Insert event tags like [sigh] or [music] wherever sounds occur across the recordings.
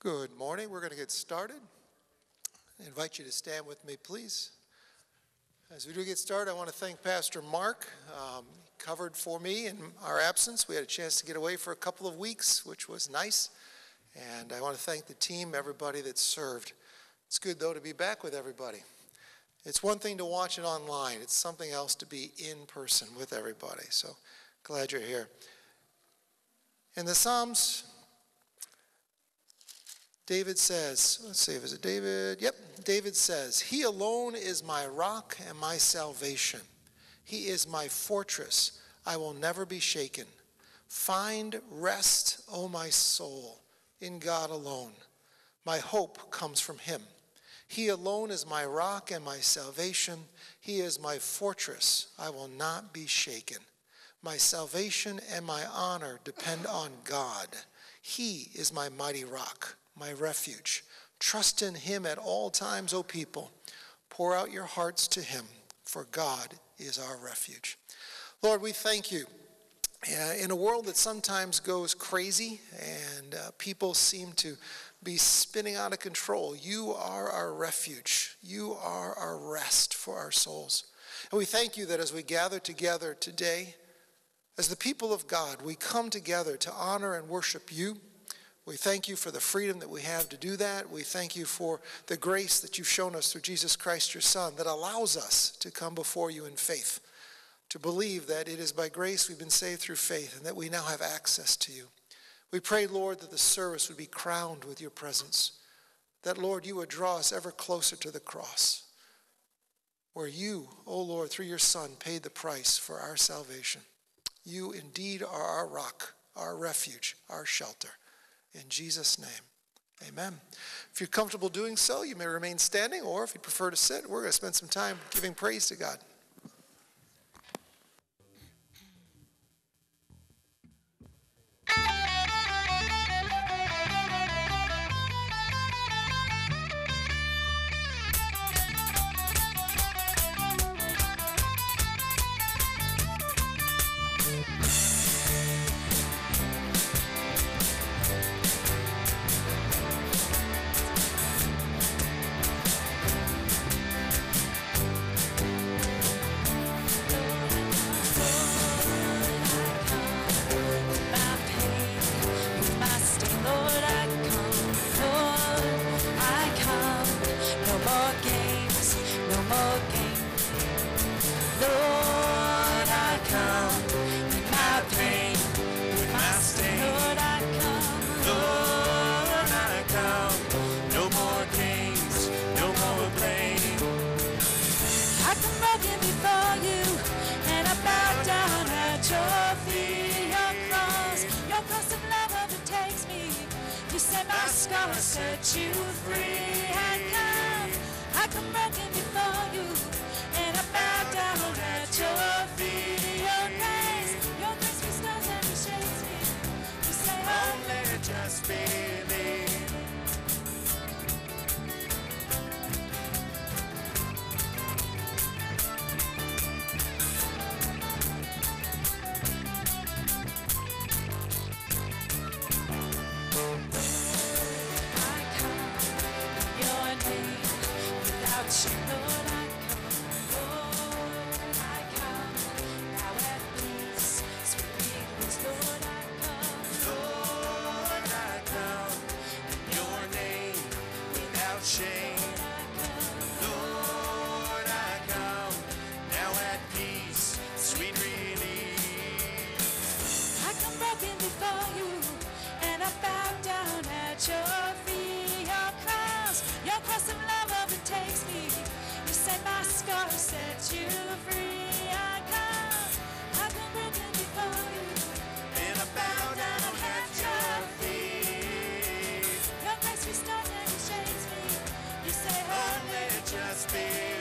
Good morning. We're going to get started. I invite you to stand with me, please. As we do get started, I want to thank Pastor Mark. Um, covered for me in our absence. We had a chance to get away for a couple of weeks, which was nice. And I want to thank the team, everybody that served. It's good, though, to be back with everybody. It's one thing to watch it online, it's something else to be in person with everybody. So glad you're here. In the Psalms, David says, let's see, is it David? Yep, David says, He alone is my rock and my salvation. He is my fortress. I will never be shaken. Find rest, O my soul, in God alone. My hope comes from Him. He alone is my rock and my salvation. He is my fortress. I will not be shaken. My salvation and my honor depend on God. He is my mighty rock my refuge. Trust in him at all times, O people. Pour out your hearts to him, for God is our refuge. Lord, we thank you. Uh, in a world that sometimes goes crazy and uh, people seem to be spinning out of control, you are our refuge. You are our rest for our souls. And we thank you that as we gather together today, as the people of God, we come together to honor and worship you we thank you for the freedom that we have to do that. We thank you for the grace that you've shown us through Jesus Christ, your Son, that allows us to come before you in faith, to believe that it is by grace we've been saved through faith and that we now have access to you. We pray, Lord, that the service would be crowned with your presence, that, Lord, you would draw us ever closer to the cross, where you, O oh Lord, through your Son, paid the price for our salvation. You indeed are our rock, our refuge, our shelter. In Jesus' name, amen. If you're comfortable doing so, you may remain standing, or if you prefer to sit, we're going to spend some time giving praise to God. Christ's gonna set you free. And come, I come back and Set you free. I come, I've been before you, and I bow down your feet. Your grace restores and me. You say, oh, oh, "Only just be."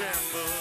Darkness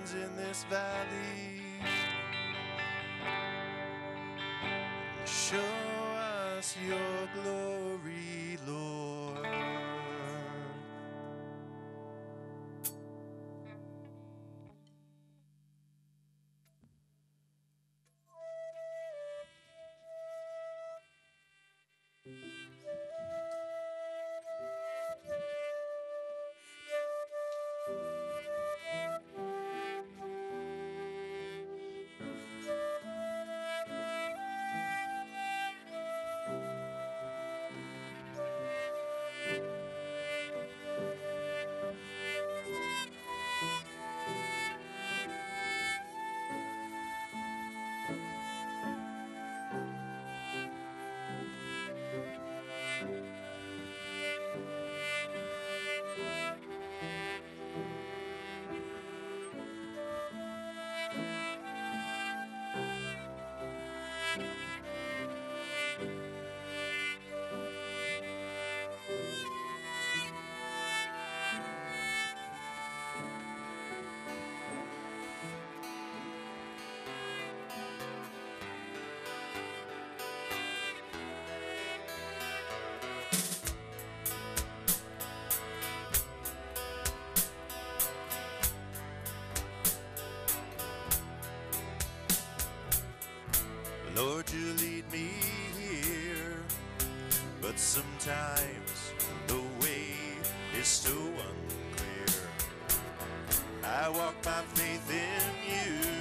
mountains in this valley. Show us your Sometimes the way is so unclear. I walk by faith in you.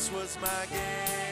This was my game.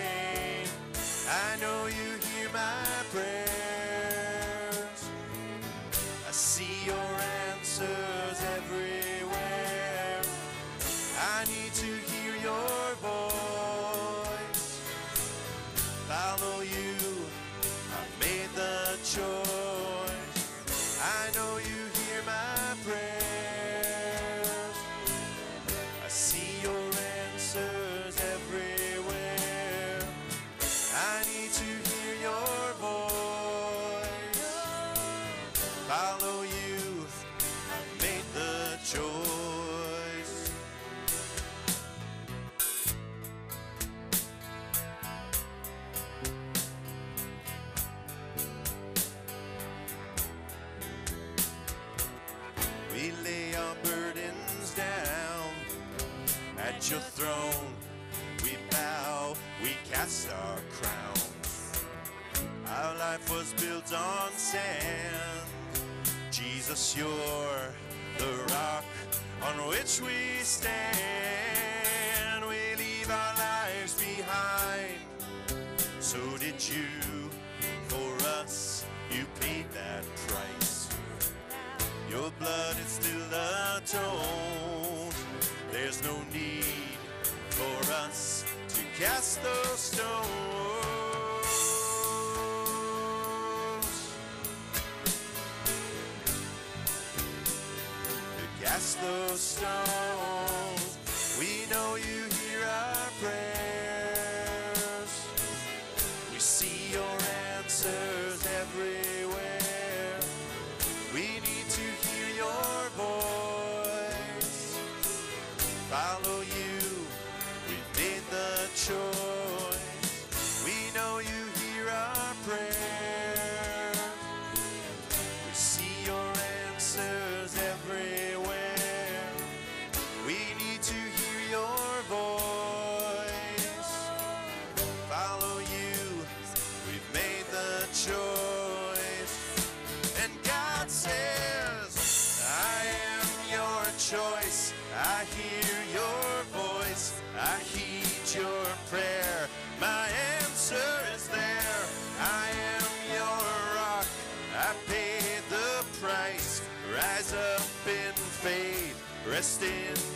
Rest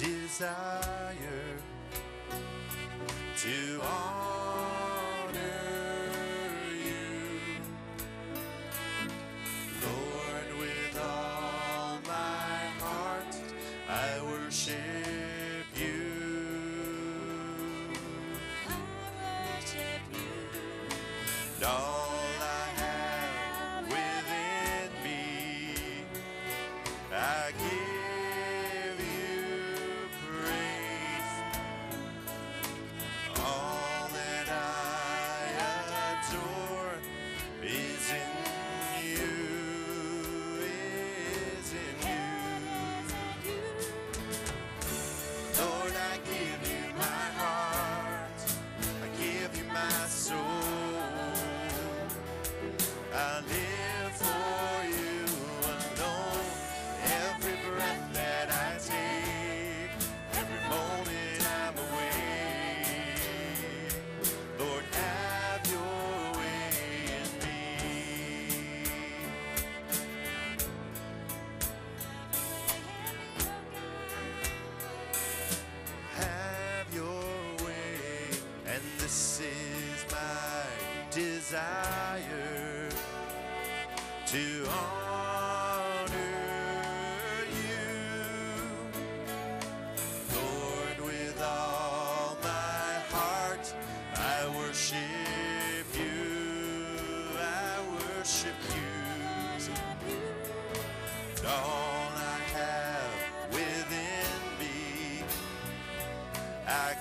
desire to honor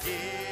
I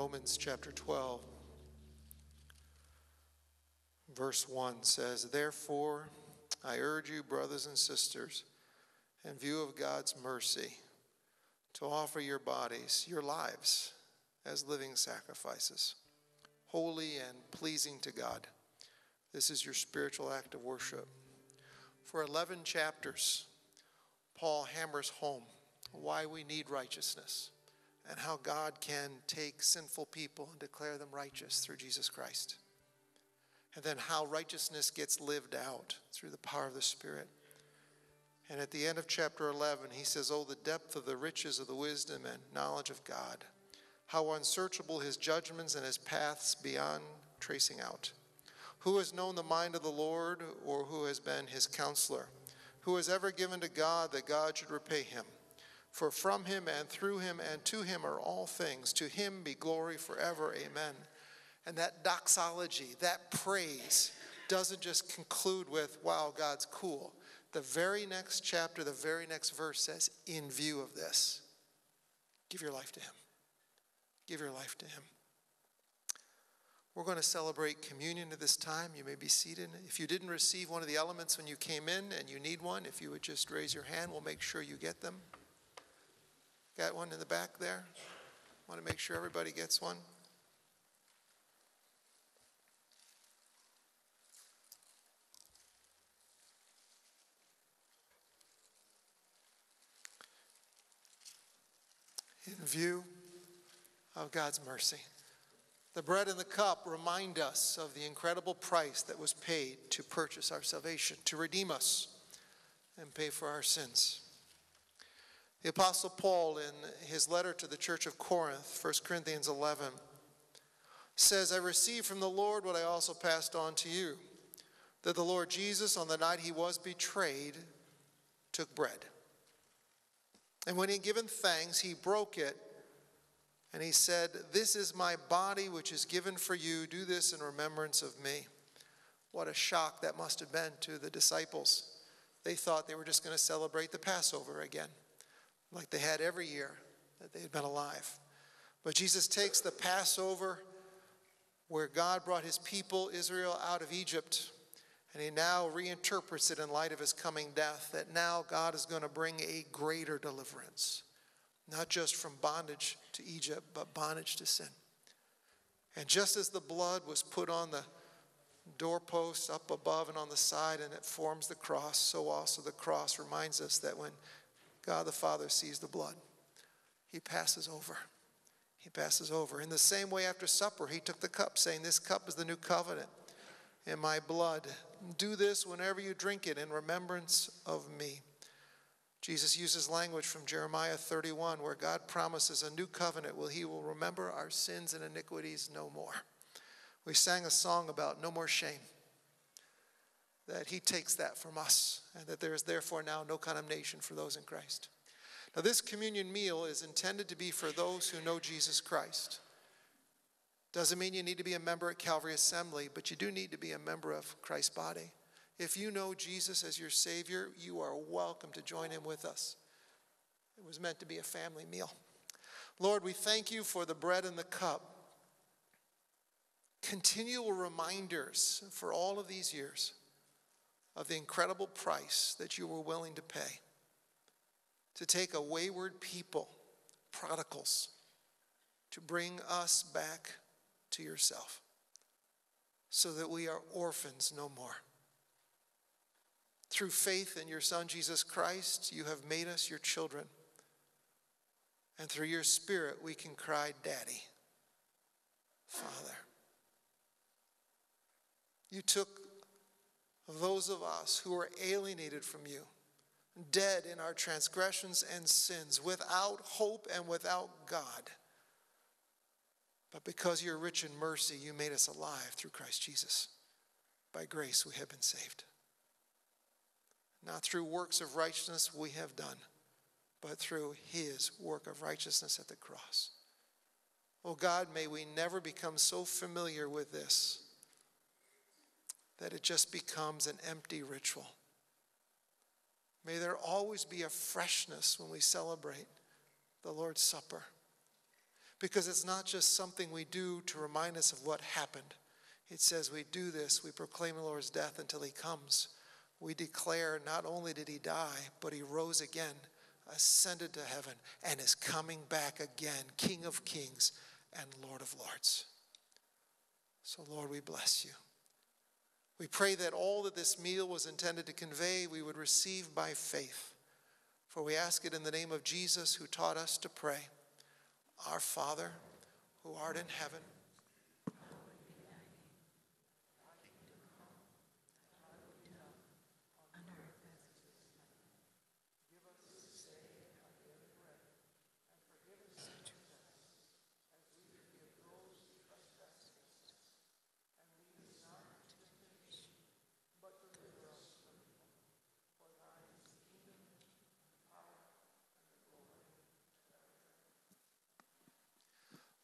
Romans chapter 12, verse 1 says, Therefore, I urge you, brothers and sisters, in view of God's mercy, to offer your bodies, your lives, as living sacrifices, holy and pleasing to God. This is your spiritual act of worship. For 11 chapters, Paul hammers home why we need righteousness and how God can take sinful people and declare them righteous through Jesus Christ. And then how righteousness gets lived out through the power of the Spirit. And at the end of chapter 11, he says, Oh, the depth of the riches of the wisdom and knowledge of God, how unsearchable his judgments and his paths beyond tracing out. Who has known the mind of the Lord, or who has been his counselor? Who has ever given to God that God should repay him? For from him and through him and to him are all things. To him be glory forever. Amen. And that doxology, that praise, doesn't just conclude with, wow, God's cool. The very next chapter, the very next verse says, in view of this, give your life to him. Give your life to him. We're going to celebrate communion at this time. You may be seated. If you didn't receive one of the elements when you came in and you need one, if you would just raise your hand, we'll make sure you get them. Got one in the back there? Want to make sure everybody gets one? In view of God's mercy. The bread and the cup remind us of the incredible price that was paid to purchase our salvation, to redeem us, and pay for our sins. The Apostle Paul, in his letter to the church of Corinth, 1 Corinthians 11, says, I received from the Lord what I also passed on to you that the Lord Jesus, on the night he was betrayed, took bread. And when he had given thanks, he broke it and he said, This is my body which is given for you. Do this in remembrance of me. What a shock that must have been to the disciples. They thought they were just going to celebrate the Passover again, like they had every year that they had been alive. But Jesus takes the Passover where God brought his people, Israel, out of Egypt, and he now reinterprets it in light of his coming death that now God is going to bring a greater deliverance, not just from bondage to Egypt, but bondage to sin. And just as the blood was put on the doorpost up above and on the side and it forms the cross, so also the cross reminds us that when God the Father sees the blood, he passes over. He passes over. In the same way, after supper, he took the cup, saying, This cup is the new covenant in my blood. Do this whenever you drink it in remembrance of me. Jesus uses language from Jeremiah 31 where God promises a new covenant where he will remember our sins and iniquities no more. We sang a song about no more shame, that he takes that from us, and that there is therefore now no condemnation for those in Christ. Now, this communion meal is intended to be for those who know Jesus Christ. Doesn't mean you need to be a member at Calvary Assembly, but you do need to be a member of Christ's body. If you know Jesus as your Savior, you are welcome to join Him with us. It was meant to be a family meal. Lord, we thank you for the bread and the cup. Continual reminders for all of these years of the incredible price that you were willing to pay to take a wayward people, prodigals, to bring us back to yourself so that we are orphans no more. Through faith in your Son, Jesus Christ, you have made us your children. And through your Spirit, we can cry, Daddy, Father. You took those of us who are alienated from you, dead in our transgressions and sins, without hope and without God. But because you're rich in mercy, you made us alive through Christ Jesus. By grace, we have been saved. Not through works of righteousness we have done, but through his work of righteousness at the cross. Oh God, may we never become so familiar with this that it just becomes an empty ritual. May there always be a freshness when we celebrate the Lord's Supper. Because it's not just something we do to remind us of what happened. It says we do this, we proclaim the Lord's death until he comes. We declare not only did he die, but he rose again, ascended to heaven, and is coming back again, King of kings and Lord of lords. So, Lord, we bless you. We pray that all that this meal was intended to convey, we would receive by faith. For we ask it in the name of Jesus, who taught us to pray Our Father, who art in heaven.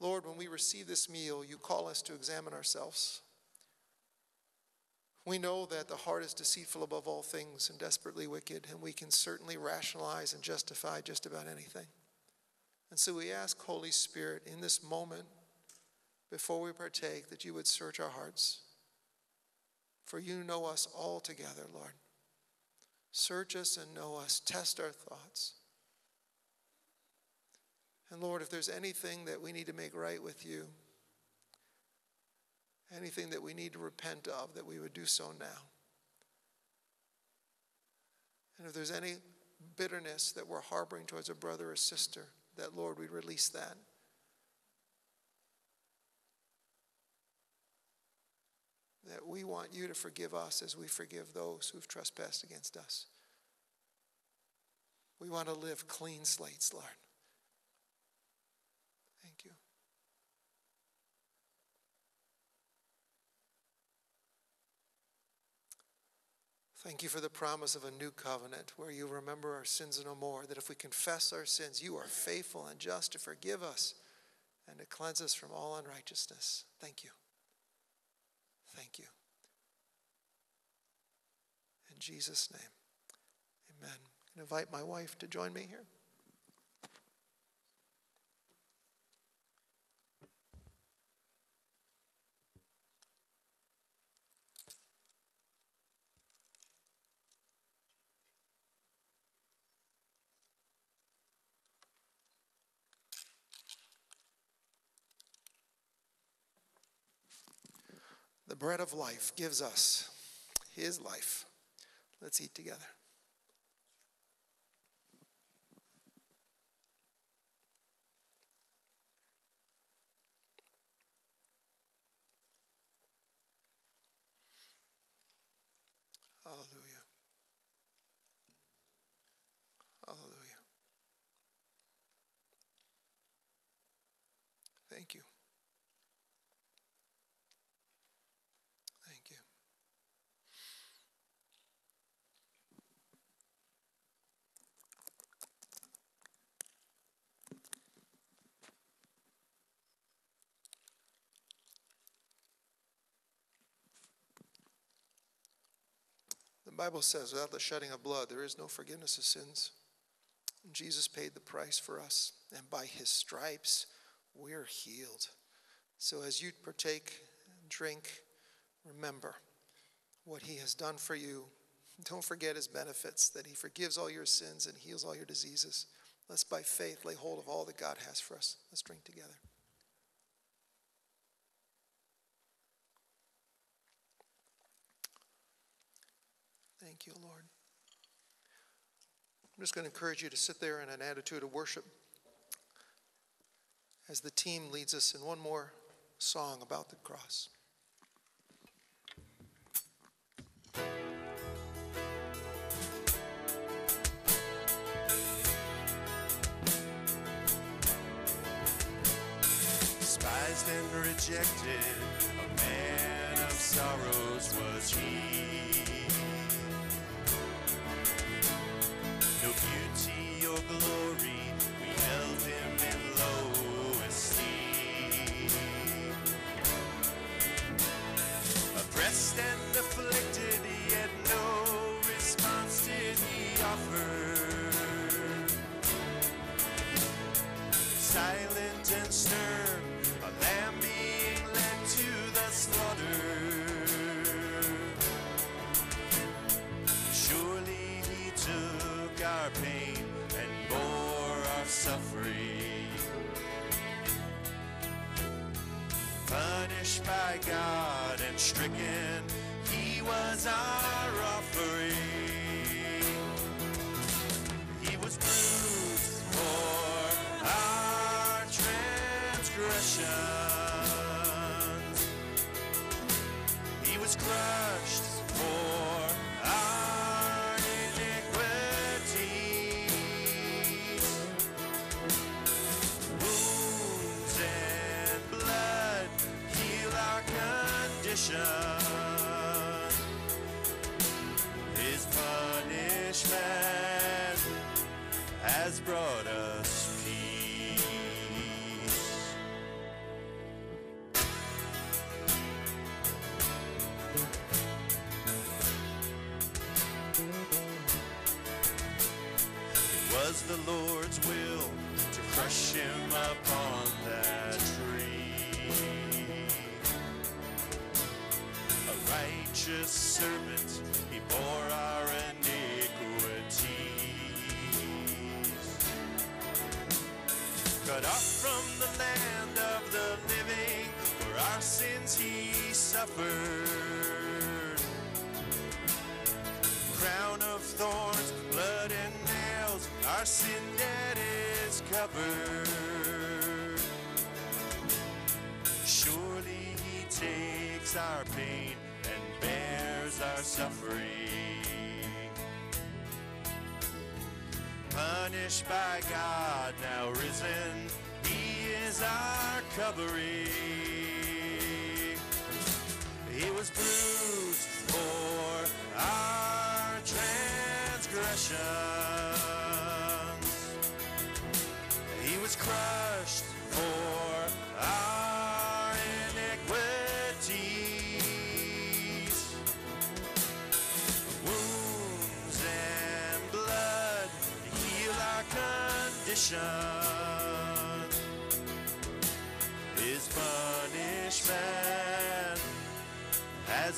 Lord, when we receive this meal, you call us to examine ourselves. We know that the heart is deceitful above all things and desperately wicked, and we can certainly rationalize and justify just about anything. And so we ask, Holy Spirit, in this moment, before we partake, that you would search our hearts. For you know us all together, Lord. Search us and know us, test our thoughts. And Lord, if there's anything that we need to make right with you, anything that we need to repent of, that we would do so now. And if there's any bitterness that we're harboring towards a brother or sister, that, Lord, we release that. That we want you to forgive us as we forgive those who've trespassed against us. We want to live clean slates, Lord. Thank you. Thank you for the promise of a new covenant where you remember our sins no more. That if we confess our sins, you are faithful and just to forgive us and to cleanse us from all unrighteousness. Thank you. Thank you. In Jesus' name, amen. Invite my wife to join me here. The bread of life gives us his life. Let's eat together. The Bible says, without the shedding of blood, there is no forgiveness of sins. Jesus paid the price for us, and by his stripes, we're healed. So as you partake drink, remember what he has done for you. Don't forget his benefits, that he forgives all your sins and heals all your diseases. Let's, by faith, lay hold of all that God has for us. Let's drink together. Thank you, Lord. I'm just going to encourage you to sit there in an attitude of worship as the team leads us in one more song about the cross. despised and rejected, a man of sorrows was he. And afflicted, yet no response did he offer. silent and stern, a lamb being led to the slaughter. Surely he took our pain and bore our suffering. Punished by God and stricken, was our offering. He was bruised for our transgressions. He was crushed for our iniquities. Wounds and blood heal our condition. Punishment has brought us peace. It was the Lord's will to crush him upon that tree. A righteous servant, crown of thorns, blood and nails, our sin debt is covered. Surely he takes our pain and bears our suffering. Punished by God, now risen, he is our covering. He was bruised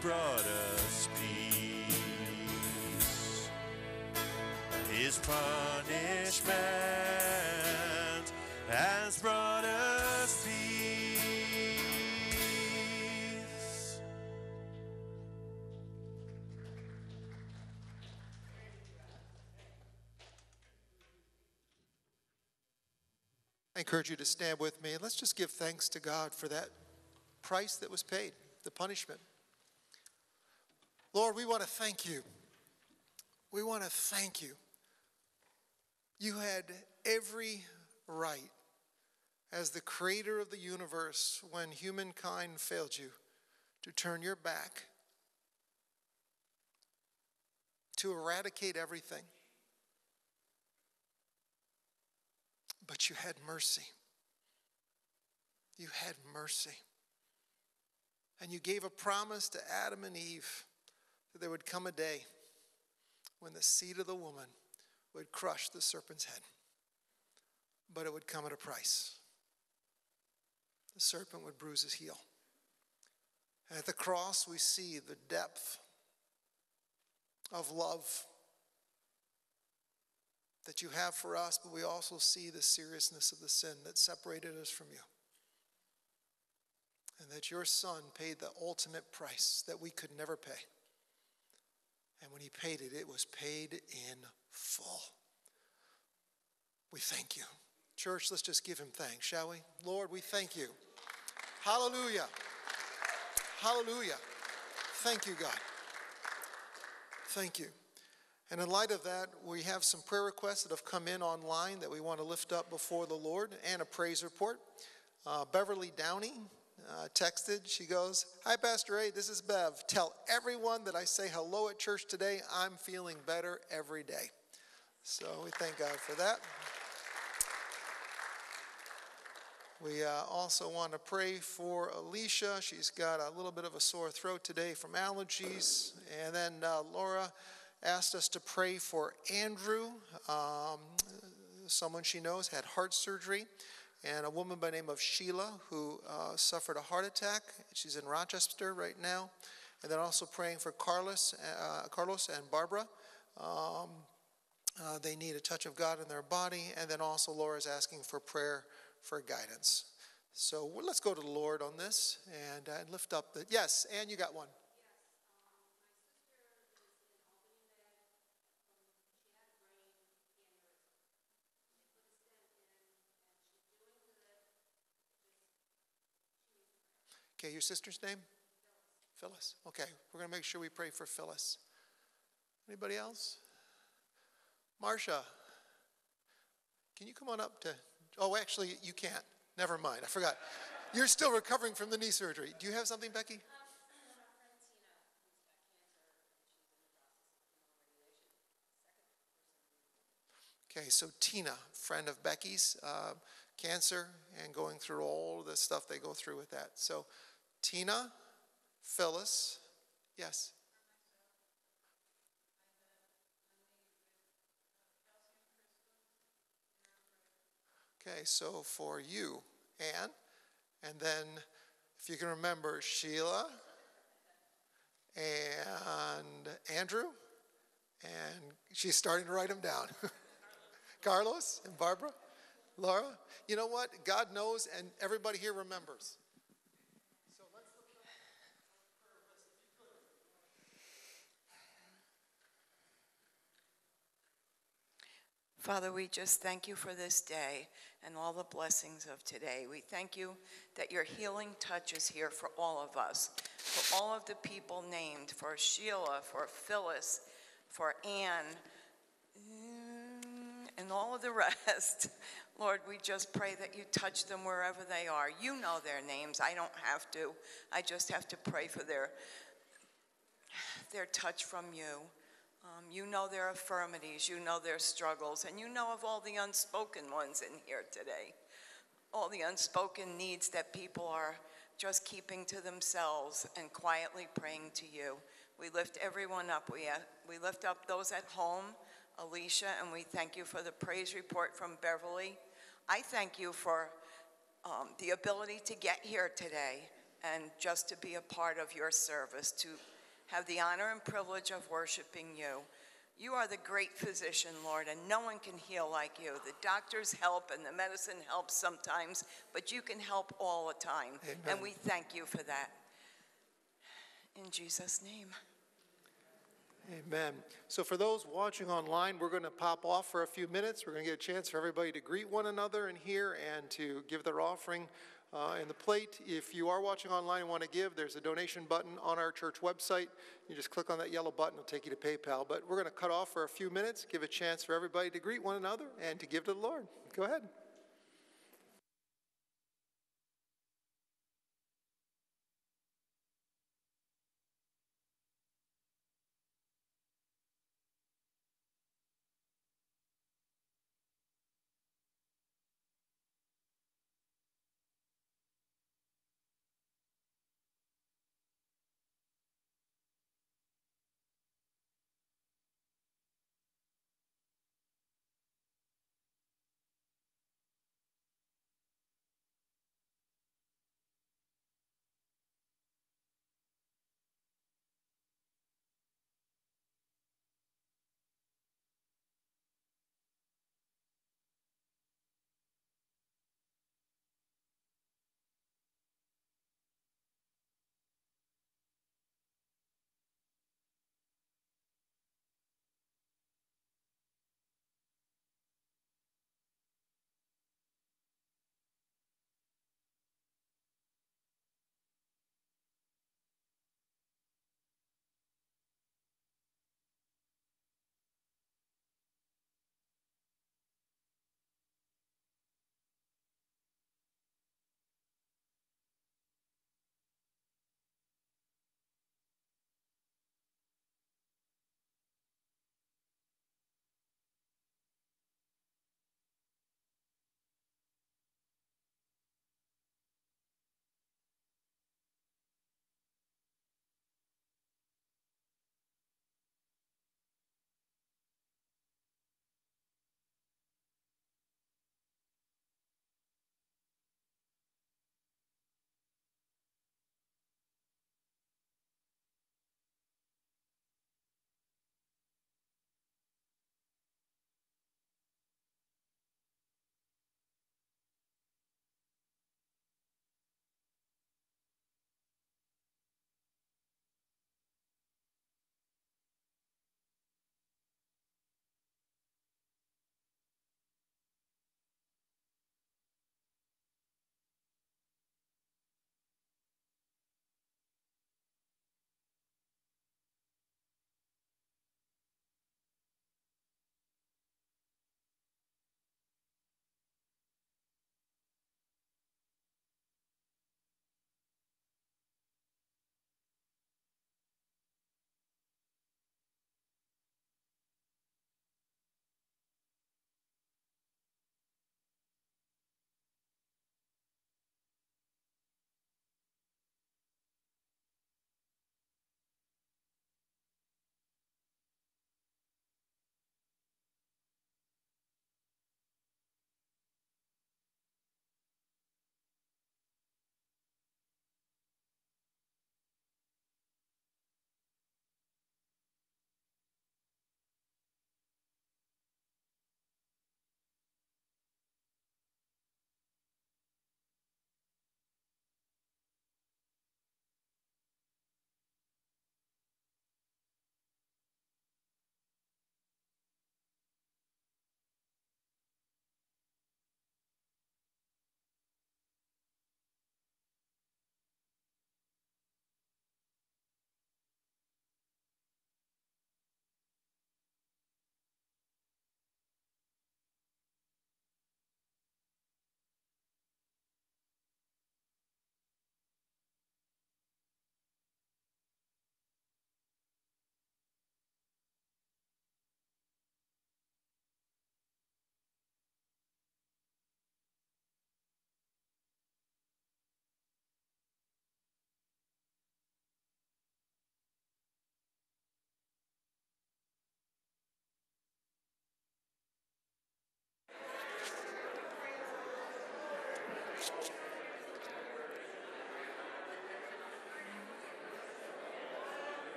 brought us peace. His punishment has brought us peace. I encourage you to stand with me and let's just give thanks to God for that price that was paid, the punishment. Lord, we want to thank you. We want to thank you. You had every right as the creator of the universe when humankind failed you to turn your back, to eradicate everything. But you had mercy. You had mercy. And you gave a promise to Adam and Eve that there would come a day when the seed of the woman would crush the serpent's head. But it would come at a price. The serpent would bruise his heel. And at the cross, we see the depth of love that you have for us, but we also see the seriousness of the sin that separated us from you. And that your son paid the ultimate price that we could never pay. And when he paid it, it was paid in full. We thank you. Church, let's just give him thanks, shall we? Lord, we thank you. Hallelujah. Hallelujah. Thank you, God. Thank you. And in light of that, we have some prayer requests that have come in online that we want to lift up before the Lord and a praise report. Uh, Beverly Downey uh, texted. She goes, Hi, Pastor A, this is Bev. Tell everyone that I say hello at church today. I'm feeling better every day. So we thank God for that. We uh, also want to pray for Alicia. She's got a little bit of a sore throat today from allergies. And then uh, Laura asked us to pray for Andrew. Um, someone she knows had heart surgery, and a woman by name of Sheila who uh, suffered a heart attack. She's in Rochester right now. And then also praying for Carlos, uh, Carlos and Barbara. Um, uh, they need a touch of God in their body. And then also Laura's asking for prayer for guidance. So let's go to the Lord on this and, uh, lift up the. Yes, and you got one. Okay, your sister's name? Phyllis. Okay, we're going to make sure we pray for Phyllis. Anybody else? Marcia, can you come on up to? Oh, actually, you can't. Never mind. I forgot. You're still recovering from the knee surgery. Do you have something, Becky? Okay, so Tina, friend of Becky's, uh, cancer and going through all the stuff they go through with that. So, Tina, Phyllis, yes. Okay, so for you, Anne, and then if you can remember Sheila and Andrew, and she's starting to write them down. [laughs] Carlos and Barbara, Laura. You know what? God knows, and everybody here remembers. So let's look at the prayer list if you could. Father, we just thank you for this day and all the blessings of today. We thank you that your healing touch is here for all of us, for all of the people named, for Sheila, for Phyllis, for Anne, mm, and all of the [laughs] rest. Lord, we just pray that you touch them wherever they are. You know their names. I don't have to. I just have to pray for their their touch from you. Um, you know their affirmities, you know their struggles, and you know of all the unspoken ones in here today. All the unspoken needs that people are just keeping to themselves and quietly praying to you. We lift everyone up. We, uh, we lift up those at home, Alicia, and we thank you for the praise report from Beverly. I thank you for um, the ability to get here today and just to be a part of your service, to have the honor and privilege of worshiping you. You are the great physician, Lord, and no one can heal like you. The doctors help and the medicine helps sometimes, but you can help all the time. And we thank you for that. In Jesus' name. Amen. So, for those watching online, we're going to pop off for a few minutes. We're going to get a chance for everybody to greet one another in here and to give their offering uh, in the plate. If you are watching online and want to give, there's a donation button on our church website. You just click on that yellow button, it'll take you to PayPal. But we're going to cut off for a few minutes, give a chance for everybody to greet one another and to give to the Lord. Go ahead.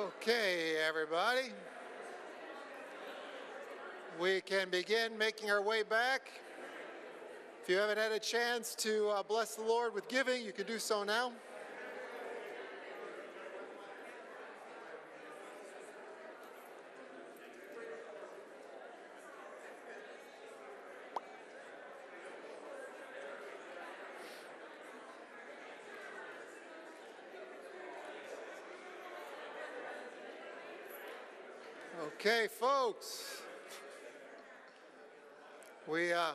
Okay, everybody. We can begin making our way back. If you haven't had a chance to uh, bless the Lord with giving, you can do so now. Okay, folks. We uh,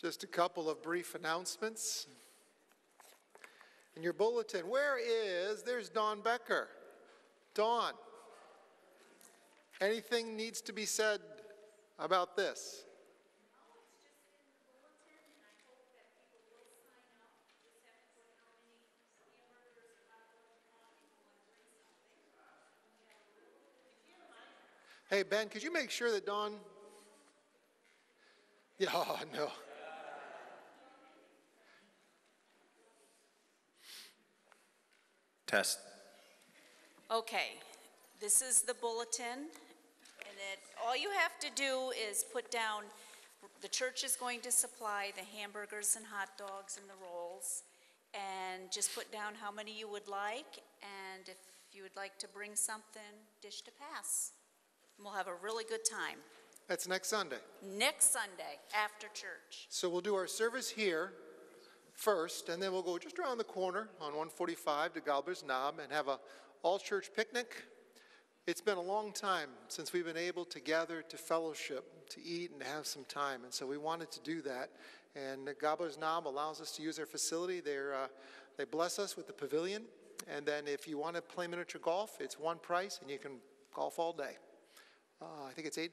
just a couple of brief announcements. In your bulletin, where is there's Don Becker? Don, Anything needs to be said about this? Hey, Ben, could you make sure that Don? [laughs] Yeah, oh, no. Test. Okay, this is the bulletin, and it, all you have to do is put down, the church is going to supply the hamburgers and hot dogs and the rolls, and just put down how many you would like, and if you would like to bring something, dish to pass. And We'll have a really good time. That's next Sunday. Next Sunday, after church. So we'll do our service here first, and then we'll go just around the corner on 145 to Gobbler's Knob and have a all-church picnic. It's been a long time since we've been able to gather to fellowship, to eat, and to have some time, and so we wanted to do that. And Gobbler's Knob allows us to use their facility. They're, uh, they bless us with the pavilion, and then if you want to play miniature golf, it's one price, and you can golf all day. Uh, I think it's $8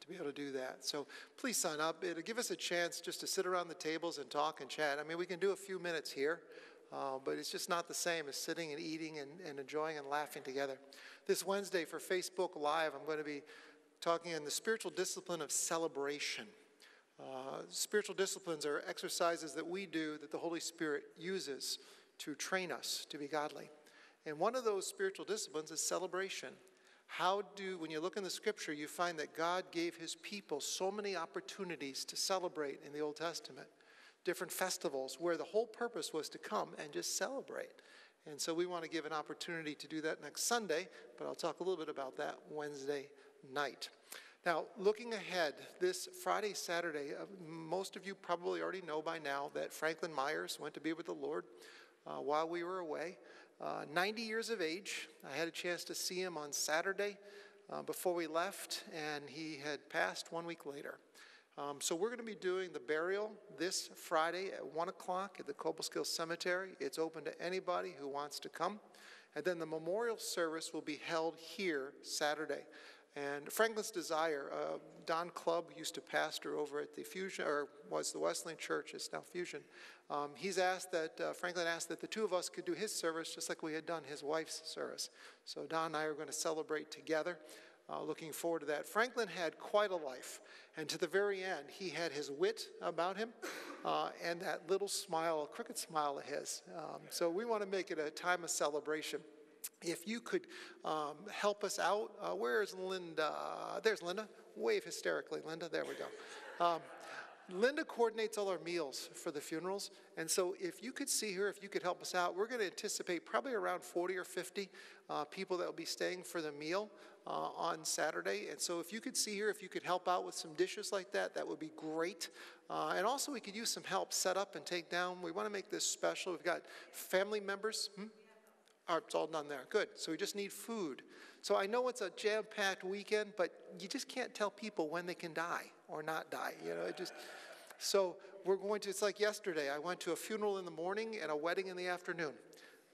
to be able to do that. So please sign up. It'll give us a chance just to sit around the tables and talk and chat. I mean, we can do a few minutes here, uh, but it's just not the same as sitting and eating and, and enjoying and laughing together. This Wednesday for Facebook Live, I'm going to be talking on the spiritual discipline of celebration. Uh, spiritual disciplines are exercises that we do that the Holy Spirit uses to train us to be godly. And one of those spiritual disciplines is celebration. How do, when you look in the scripture, you find that God gave his people so many opportunities to celebrate in the Old Testament, different festivals where the whole purpose was to come and just celebrate. And so we want to give an opportunity to do that next Sunday, but I'll talk a little bit about that Wednesday night. Now, looking ahead, this Friday, Saturday, uh, most of you probably already know by now that Franklin Myers went to be with the Lord uh, while we were away. Uh, 90 years of age. I had a chance to see him on Saturday uh, before we left, and he had passed one week later. Um, so we're going to be doing the burial this Friday at 1 o'clock at the Cobleskill Cemetery. It's open to anybody who wants to come. And then the memorial service will be held here Saturday. And Franklin's Desire, uh, Don Clubb used to pastor over at the Fusion, or was the Wesleyan Church, it's now Fusion. Um, he's asked that, uh, Franklin asked that the two of us could do his service just like we had done his wife's service. So Don and I are going to celebrate together. Uh, looking forward to that. Franklin had quite a life, and to the very end, he had his wit about him uh, and that little smile, a crooked smile of his. Um, so we want to make it a time of celebration. If you could um, help us out, uh, where is Linda? There's Linda. Wave hysterically, Linda. There we go. Um, Linda coordinates all our meals for the funerals, and so if you could see her, if you could help us out, we're going to anticipate probably around 40 or 50 uh, people that will be staying for the meal uh, on Saturday. And so if you could see her, if you could help out with some dishes like that, that would be great. Uh, and also, we could use some help set up and take down. We want to make this special. We've got family members. Hmm? Oh, it's all done there. Good. So we just need food. So I know it's a jam-packed weekend, but you just can't tell people when they can die or not die. You know, it just. So we're going to. It's like yesterday. I went to a funeral in the morning and a wedding in the afternoon.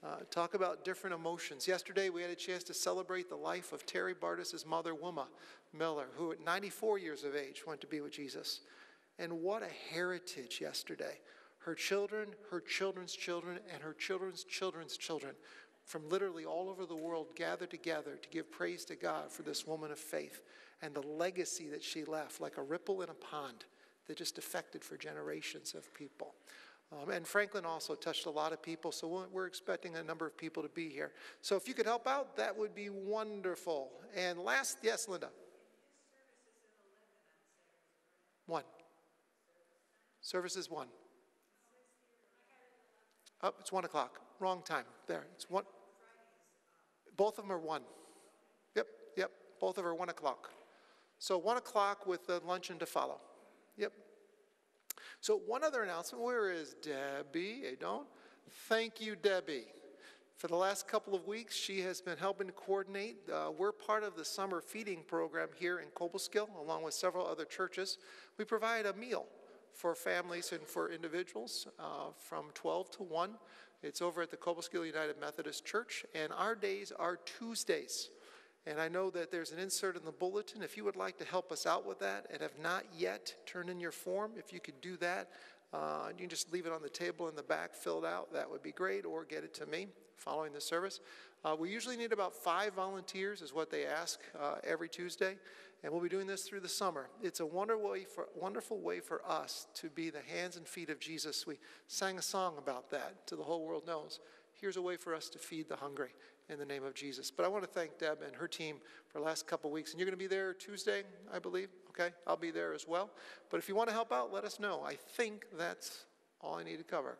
Uh, talk about different emotions. Yesterday we had a chance to celebrate the life of Terry Bardis's mother, Wilma Miller, who at 94 years of age went to be with Jesus. And what a heritage yesterday. Her children, her children's children, and her children's children's children from literally all over the world gathered together to give praise to God for this woman of faith and the legacy that she left, like a ripple in a pond. that just affected for generations of people. Um, and Franklin also touched a lot of people, so we're- expecting a number of people to be here. So if you could help out, that would be wonderful. And last, yes, Linda? One. Service is one. Up, it's one o'clock. Wrong time. There, it's one. Both of them are one. Yep, yep. Both of them are one o'clock. So one o'clock with the luncheon to follow. Yep. So one other announcement. Where is Debbie? I don't. Thank you, Debbie. For the last couple of weeks, she has been helping to coordinate. Uh, we're part of the summer feeding program here in Cobleskill, along with several other churches. We provide a meal for families and for individuals uh, from 12 to 1. It's over at the Cobleskill United Methodist Church, and our days are Tuesdays. And I know that there's an insert in the bulletin. If you would like to help us out with that and have not yet turned in your form, if you could do that, uh, you can just leave it on the table in the back, filled out. That would be great, or get it to me following the service. Uh, we usually need about five volunteers, is what they ask uh, every Tuesday, and we'll be doing this through the summer. It's a wonder way for, wonderful way for us to be the hands and feet of Jesus. We sang a song about that, to the whole world knows. Here's a way for us to feed the hungry in the name of Jesus. But I want to thank Deb and her team for the last couple weeks. And you're going to be there Tuesday, I believe. Okay, I'll be there as well. But if you want to help out, let us know. I think that's all I need to cover.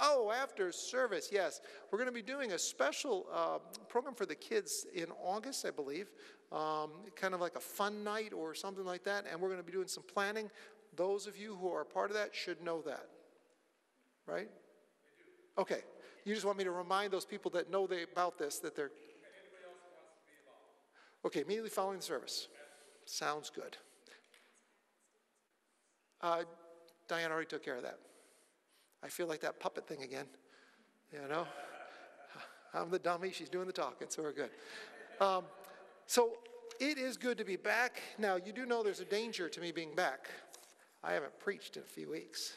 Oh, after service, yes. We're going to be doing a special uh, program for the kids in August, I believe, um, kind of like a fun night or something like that. And we're going to be doing some planning. Those of you who are part of that should know that, right? Okay. You just want me to remind those people that know they, about this that they're. Okay, immediately following the service. Sounds good. Uh, Diane already took care of that. I feel like that puppet thing again. You know? [laughs] I'm the dummy, she's doing the talking, so we're good. Um, so it is good to be back. Now, you do know there's a danger to me being back. I haven't preached in a few weeks.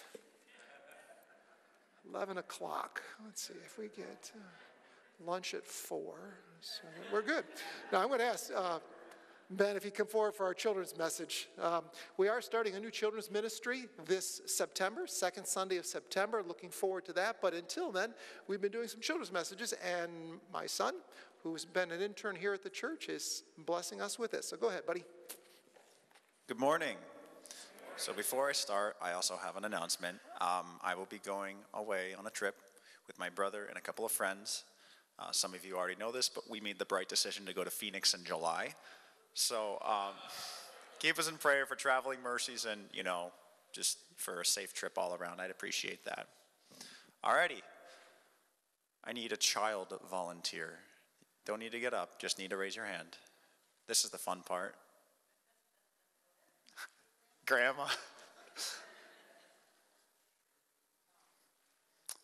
11 o'clock. Let's see if we get uh, lunch at 4. So we're good. Now, I'm going to ask uh, Ben if you come forward for our children's message. Um, we are starting a new children's ministry this September, second Sunday of September. Looking forward to that. But until then, we've been doing some children's messages, and my son, who's been an intern here at the church, is blessing us with it. So go ahead, buddy. Good morning. So before I start, I also have an announcement. Um, I will be going away on a trip with my brother and a couple of friends. Uh, some of you already know this, but we made the bright decision to go to Phoenix in July. So um, keep us in prayer for traveling mercies and, you know, just for a safe trip all around. I'd appreciate that. Alrighty. I need a child volunteer. Don't need to get up, just need to raise your hand. This is the fun part. Grandma.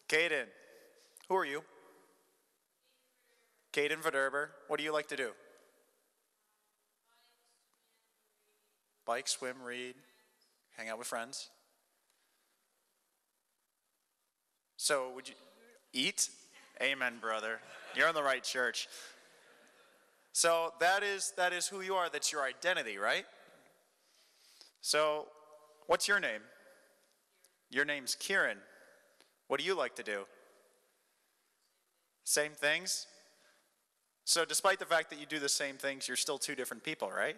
Caden, who are you? Caden Verderber. What do you like to do? Bike, swim, read, hang out with friends. So, would you eat? Amen, brother. You're in the right church. So that is that is who you are. That's your identity, right? So, what's your name? Your name's Kieran. What do you like to do? Same things? So, despite the fact that you do the same things, you're still two different people, right?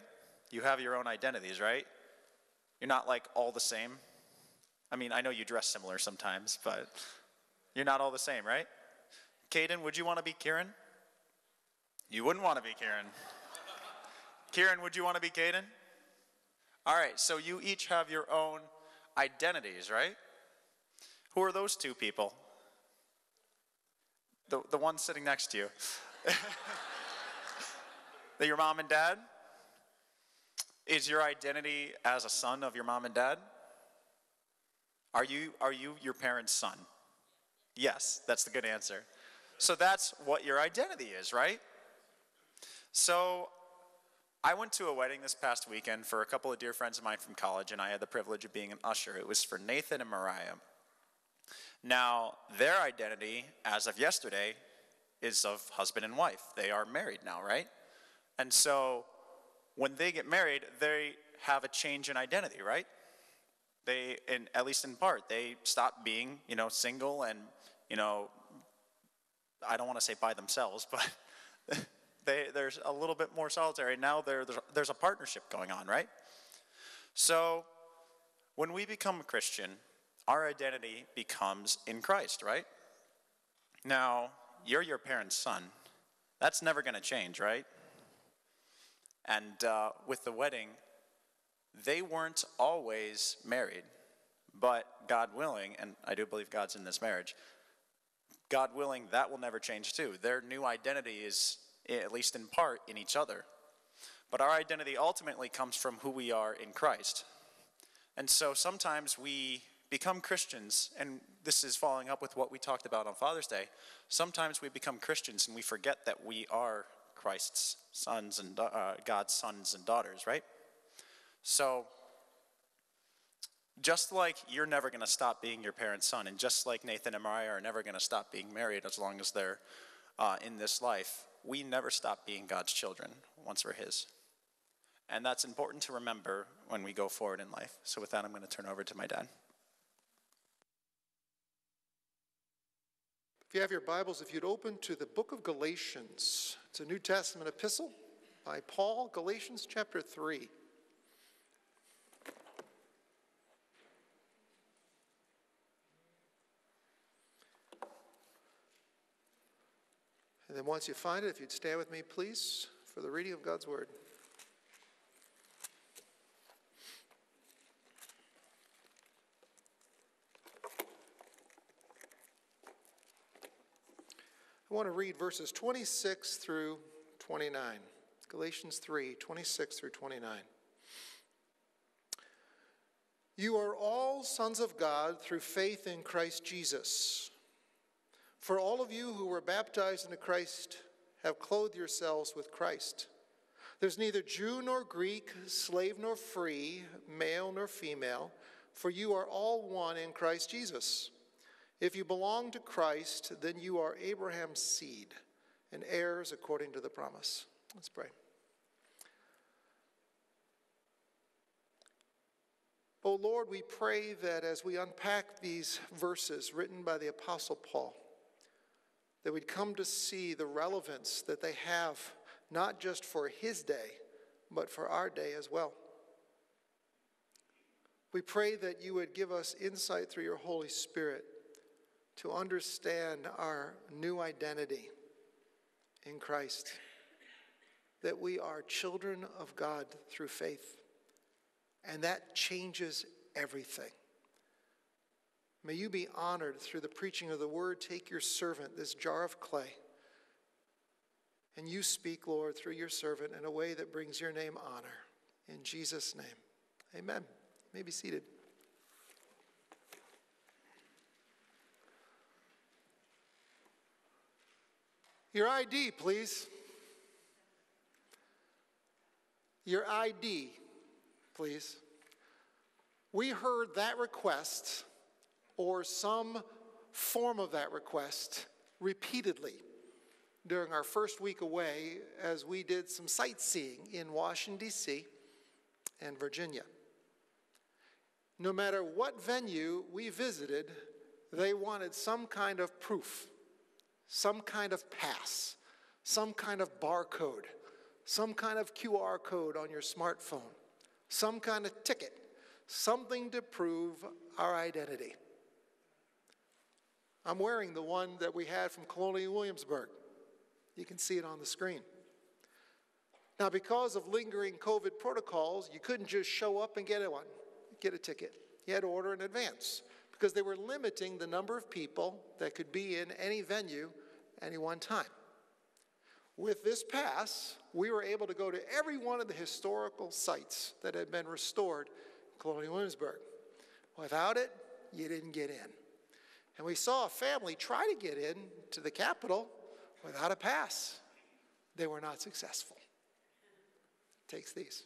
You have your own identities, right? You're not like all the same. I mean, I know you dress similar sometimes, but you're not all the same, right? Caden, would you want to be Kieran? You wouldn't want to be Kieran. Kieran, would you want to be Caden? All right, so you each have your own identities, right? Who are those two people? The, the one sitting next to you. [laughs] That your mom and dad? Is your identity as a son of your mom and dad? Are you, are you your parents' son? Yes, that's the good answer. So that's what your identity is, right? So I went to a wedding this past weekend for a couple of dear friends of mine from college, and I had the privilege of being an usher. It was for Nathan and Mariah. Now, their identity, as of yesterday, is of husband and wife. They are married now, right? And so when they get married, they have a change in identity, right? They, in, at least in part, they stop being, you know, single and, you know, I don't want to say by themselves, but [laughs] they, there's a little bit more solitary. Now there, there's, there's a partnership going on, right? So when we become a Christian, our identity becomes in Christ, right? Now, you're your parents' son. That's never going to change, right? And uh, with the wedding, they weren't always married, but God willing, and I do believe God's in this marriage, God willing, that will never change too. Their new identity is, at least in part, in each other. But our identity ultimately comes from who we are in Christ. And so sometimes we become Christians, and this is following up with what we talked about on Father's Day. Sometimes we become Christians and we forget that we are Christ's sons and uh, God's sons and daughters, right? So, just like you're never going to stop being your parent's son, and just like Nathan and Mariah are never going to stop being married as long as they're uh, in this life, we never stop being God's children once we're His. And that's important to remember when we go forward in life. So, with that, I'm going to turn over to my dad. If you have your Bibles, if you'd open to the book of Galatians, it's a New Testament epistle by Paul, Galatians chapter 3. And then once you find it, if you'd stand with me, please, for the reading of God's word. I want to read verses 26 through 29. Galatians 3 26 through 29. You are all sons of God through faith in Christ Jesus. For all of you who were baptized into Christ have clothed yourselves with Christ. There's neither Jew nor Greek, slave nor free, male nor female, for you are all one in Christ Jesus. If you belong to Christ, then you are Abraham's seed and heirs according to the promise. Let's pray. Oh Lord, we pray that as we unpack these verses written by the Apostle Paul, that we'd come to see the relevance that they have, not just for his day, but for our day as well. We pray that you would give us insight through your Holy Spirit to understand our new identity in Christ, that we are children of God through faith, and that changes everything. May you be honored through the preaching of the word. Take your servant, this jar of clay, and you speak, Lord, through your servant in a way that brings your name honor. In Jesus' name, amen. You may be seated. Your ID, please. Your ID, please. We heard that request or some form of that request repeatedly during our first week away as we did some sightseeing in Washington, D.C. and Virginia. No matter what venue we visited, they wanted some kind of proof some kind of pass, some kind of barcode, some kind of QR code on your smartphone, some kind of ticket, something to prove our identity. I'm wearing the one that we had from Colonial Williamsburg. You can see it on the screen. Now, because of lingering COVID protocols, you couldn't just show up and get a one, get a ticket. You had to order in advance because they were limiting the number of people that could be in any venue any one time. With this pass, we were able to go to every one of the historical sites that had been restored in Colonial Williamsburg. Without it, you didn't get in. And we saw a family try to get in to the Capitol without a pass. They were not successful. It Takes these.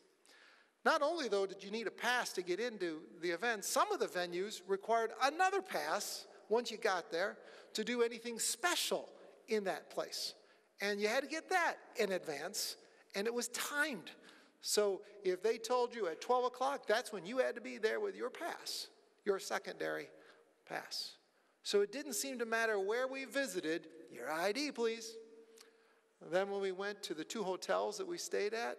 Not only, though, did you need a pass to get into the event, some of the venues required another pass once you got there to do anything special in that place. And you had to get that in advance, and it was timed. So if they told you at 12 o'clock, that's when you had to be there with your pass. your secondary pass. So it didn't seem to matter where we visited, your ID, please. Then when we went to the two hotels that we stayed at,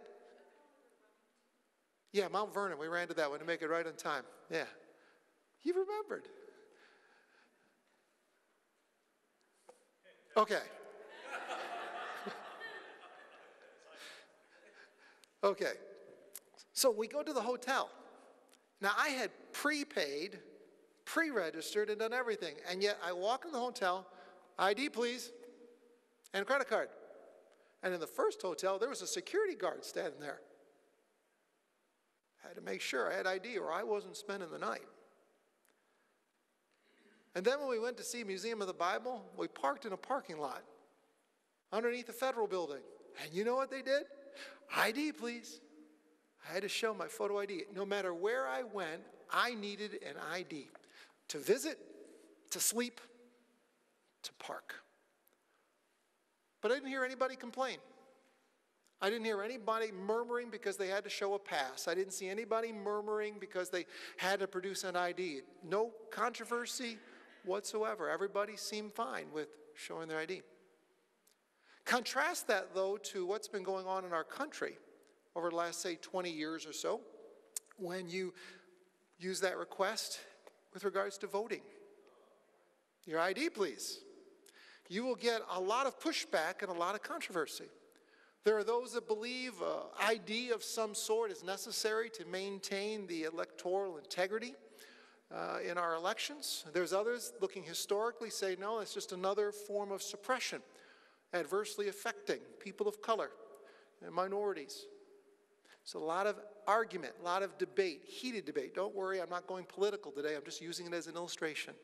yeah, Mount Vernon, we ran to that one to make it right on time. Yeah. You remembered. Okay. [laughs] okay. So we go to the hotel. Now, I had prepaid, pre registered, and done everything. And yet I walk in the hotel, ID, please, and credit card. And in the first hotel, there was a security guard standing there. I had to make sure I had ID or I wasn't spending the night. And then when we went to see Museum of the Bible, we parked in a parking lot underneath the federal building. And you know what they did? ID, please. I had to show my photo ID. No matter where I went, I needed an ID to visit, to sleep, to park. But I didn't hear anybody complain. I didn't hear anybody murmuring because they had to show a pass. I didn't see anybody murmuring because they had to produce an ID. No controversy whatsoever. Everybody seemed fine with showing their ID. Contrast that, though, to what's been going on in our country over the last, say, 20 years or so, when you use that request with regards to voting. Your ID, please. You will get a lot of pushback and a lot of controversy. There are those that believe uh, ID of some sort is necessary to maintain the electoral integrity uh, in our elections. There's others looking historically say, no, it's just another form of suppression, adversely affecting people of color and minorities. So, a lot of argument, a lot of debate, heated debate. Don't worry, I'm not going political today, I'm just using it as an illustration.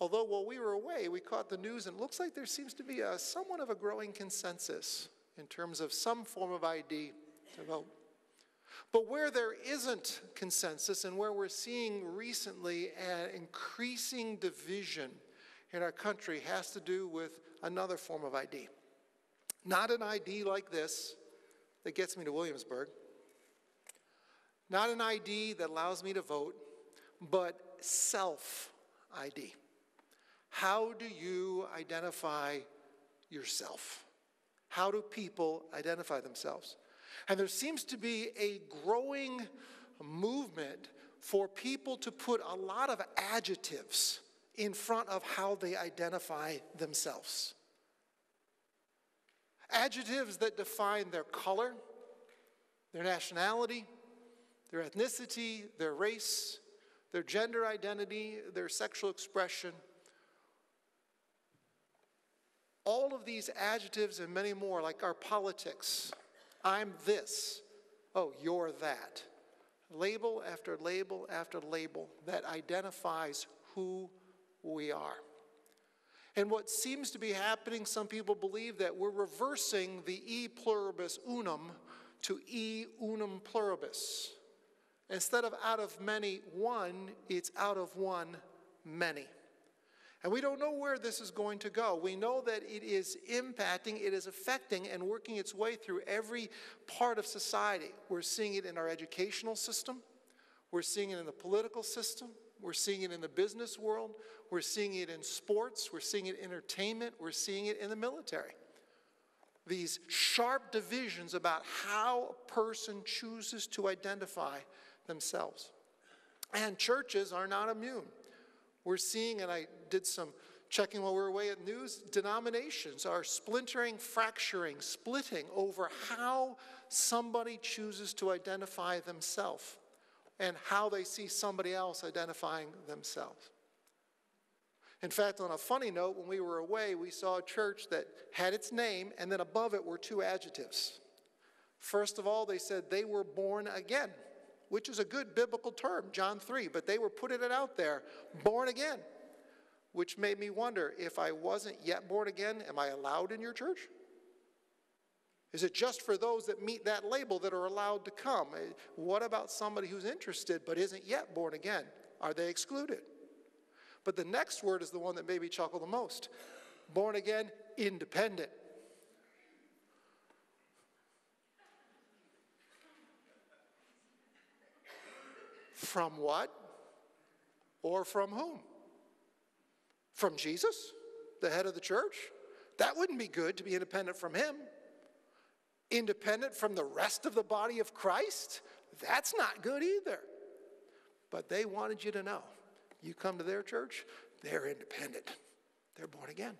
Although, while we were away, we caught the news, and it looks like there seems to be a, somewhat of a growing consensus in terms of some form of ID to vote. But where there isn't consensus and where we're seeing recently an increasing division in our country has to do with another form of ID. Not an ID like this that gets me to Williamsburg, not an ID that allows me to vote, but self ID. How do you identify yourself? How do people identify themselves? And there seems to be a growing movement for people to put a lot of adjectives in front of how they identify themselves. Adjectives that define their color, their nationality, their ethnicity, their race, their gender identity, their sexual expression. All of these adjectives and many more, like our politics, I'm this. Oh, you're that. Label after label after label that identifies who we are. And what seems to be happening, some people believe that we're reversing the e pluribus unum to e unum pluribus. Instead of out of many, one, it's out of one, many. And we don't know where this is going to go. We know that it is impacting, it is affecting, and working its way through every part of society. We're seeing it in our educational system, we're seeing it in the political system, we're seeing it in the business world, we're seeing it in sports, we're seeing it in entertainment, we're seeing it in the military. These sharp divisions about how a person chooses to identify themselves. And churches are not immune. We're seeing, and I did some checking while we were away at news, denominations are splintering, fracturing, splitting over how somebody chooses to identify themselves and how they see somebody else identifying themselves. In fact, on a funny note, when we were away, we saw a church that had its name, and then above it were two adjectives. First of all, they said they were born again which is a good biblical term, John 3, but they were putting it out there, born again, which made me wonder if I wasn't yet born again, am I allowed in your church? Is it just for those that meet that label that are allowed to come? Eh, what about somebody who's interested but isn't yet born again? Are they excluded? But the next word is the one that made me chuckle the most born again, independent. From what? Or from whom? From Jesus, the head of the church? That wouldn't be good to be independent from him. Independent from the rest of the body of Christ? That's not good either. But they wanted you to know you come to their church, they're independent, they're born again.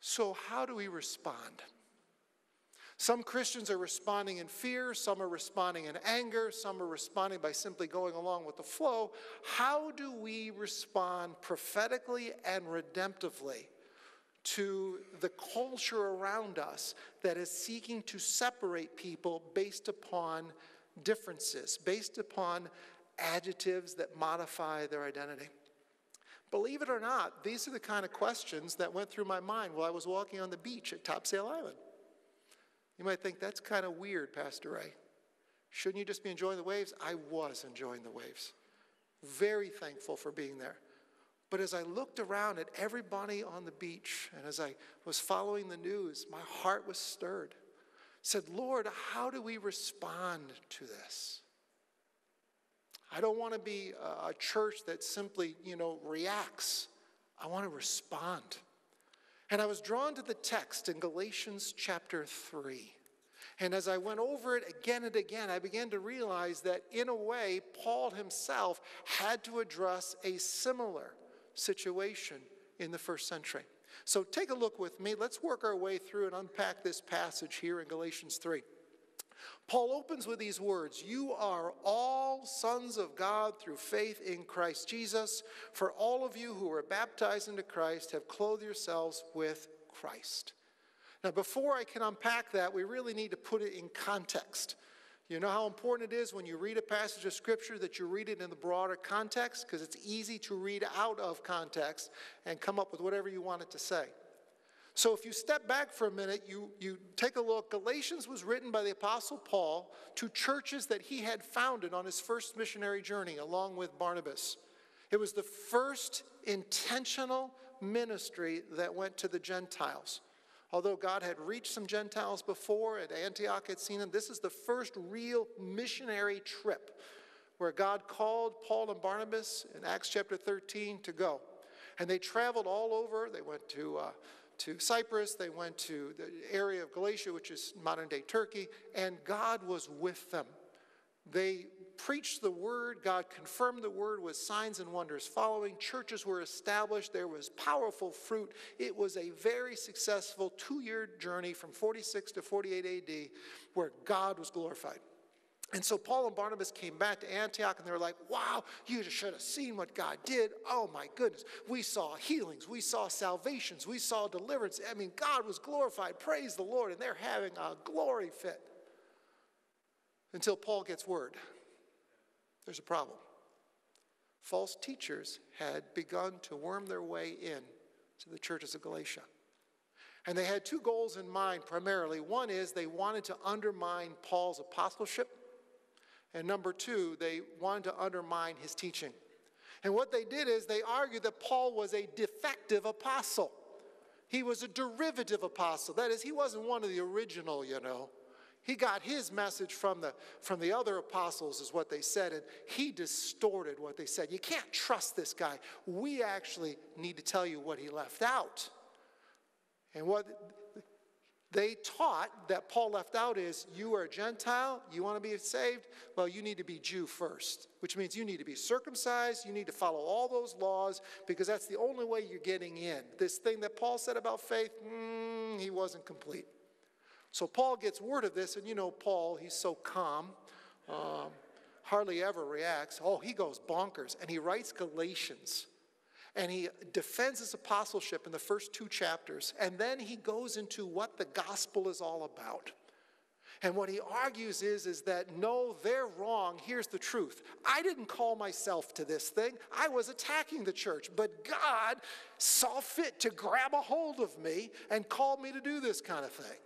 So, how do we respond? Some Christians are responding in fear, some are responding in anger, some are responding by simply going along with the flow. How do we respond prophetically and redemptively to the culture around us that is seeking to separate people based upon differences, based upon adjectives that modify their identity? Believe it or not, these are the kind of questions that went through my mind while I was walking on the beach at Topsail Island. You might think that's kind of weird, Pastor Ray. Shouldn't you just be enjoying the waves? I was enjoying the waves. Very thankful for being there. But as I looked around at everybody on the beach and as I was following the news, my heart was stirred. Said, Lord, how do we respond to this? I don't want to be a church that simply, you know, reacts. I want to respond. And I was drawn to the text in Galatians chapter 3. And as I went over it again and again, I began to realize that in a way, Paul himself had to address a similar situation in the first century. So take a look with me. Let's work our way through and unpack this passage here in Galatians 3. Paul opens with these words You are all sons of God through faith in Christ Jesus. For all of you who were baptized into Christ have clothed yourselves with Christ. Now, before I can unpack that, we really need to put it in context. You know how important it is when you read a passage of Scripture that you read it in the broader context? Because it's easy to read out of context and come up with whatever you want it to say. So if you step back for a minute, you, you take a look. Galatians was written by the Apostle Paul to churches that he had founded on his first missionary journey along with Barnabas. It was the first intentional ministry that went to the Gentiles. Although God had reached some Gentiles before, at Antioch had seen them, this is the first real missionary trip where God called Paul and Barnabas in Acts chapter 13 to go. And they traveled all over. They went to uh, to Cyprus, they went to the area of Galatia, which is modern day Turkey, and God was with them. They preached the word, God confirmed the word with signs and wonders following. Churches were established, there was powerful fruit. It was a very successful two year journey from 46 to 48 AD where God was glorified. And so Paul and Barnabas came back to Antioch and they were like, wow, you should have seen what God did. Oh my goodness. We saw healings, we saw salvations, we saw deliverance. I mean, God was glorified. Praise the Lord. And they're having a glory fit. Until Paul gets word there's a problem. False teachers had begun to worm their way in to the churches of Galatia. And they had two goals in mind primarily. One is they wanted to undermine Paul's apostleship and number two, they wanted to undermine his teaching. And what they did is they argued that Paul was a defective apostle. He was a derivative apostle. That is, he wasn't one of the original, you know. He got his message from the, from the other apostles, is what they said, and he distorted what they said. You can't trust this guy. We actually need to tell you what he left out. And what they taught that Paul left out is you are a Gentile, you want to be saved? Well, you need to be Jew first, which means you need to be circumcised, you need to follow all those laws because that's the only way you're getting in. This thing that Paul said about faith, mm, he wasn't complete. So Paul gets word of this, and you know, Paul, he's so calm, um, hardly ever reacts. Oh, he goes bonkers, and he writes Galatians and he defends his apostleship in the first two chapters, and then he goes into what the gospel is all about. And what he argues is, is that no, they're wrong. Here's the truth. I didn't call myself to this thing. I was attacking the church, but God saw fit to grab a hold of me and called me to do this kind of thing.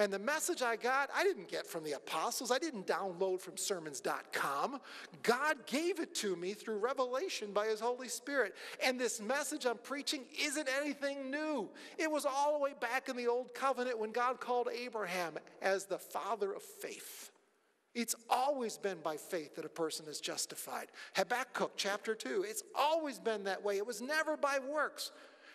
And the message I got, I didn't get from the apostles. I didn't download from sermons.com. God gave it to me through revelation by His Holy Spirit. And this message I'm preaching isn't anything new. It was all the way back in the Old Covenant when God called Abraham as the father of faith. It's always been by faith that a person is justified. Habakkuk chapter 2, it's always been that way. It was never by works.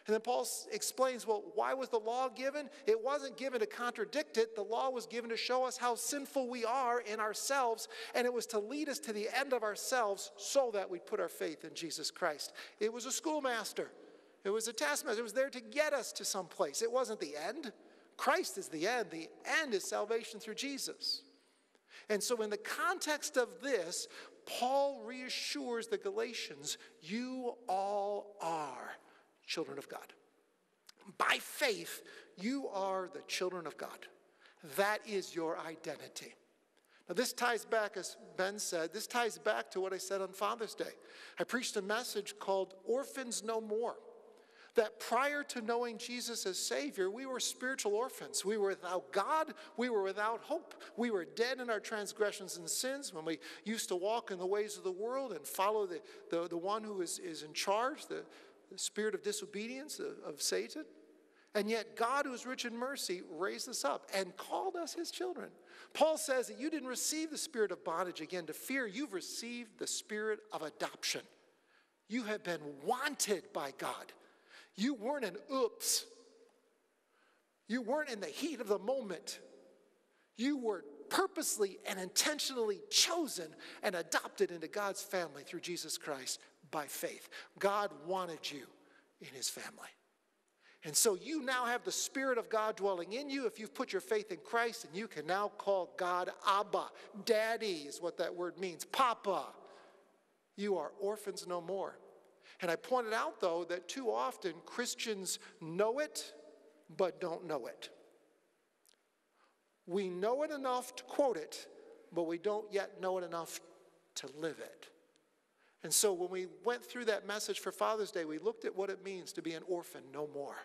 And then Paul explains, well, why was the law given? It wasn't given to contradict it. The law was given to show us how sinful we are in ourselves, and it was to lead us to the end of ourselves so that we put our faith in Jesus Christ. It was a schoolmaster, it was a taskmaster. It was there to get us to some place. It wasn't the end. Christ is the end. The end is salvation through Jesus. And so, in the context of this, Paul reassures the Galatians you all are children of God. By faith, you are the children of God. That is your identity. Now, this ties back, as Ben said, this ties back to what I said on Father's Day. I preached a message called Orphans No More. That prior to knowing Jesus as Savior, we were spiritual orphans. We were without God. We were without hope. We were dead in our transgressions and sins when we used to walk in the ways of the world and follow the, the, the one who is, is in charge, the, spirit of disobedience of, of Satan. And yet, God, who is rich in mercy, raised us up and called us his children. Paul says that you didn't receive the spirit of bondage again to fear, you've received the spirit of adoption. You have been wanted by God. You weren't an oops. You weren't in the heat of the moment. You were purposely and intentionally chosen and adopted into God's family through Jesus Christ by faith. God wanted you in his family. And so you now have the Spirit of God dwelling in you if you've put your faith in Christ, and you can now call God Abba. Daddy is what that word means. Papa. You are orphans no more. And I pointed out, though, that too often Christians know it, but don't know it. We know it enough to quote it, but we don't yet know it enough to live it. And so when we went through that message for Father's Day, we looked at what it means to be an orphan no more.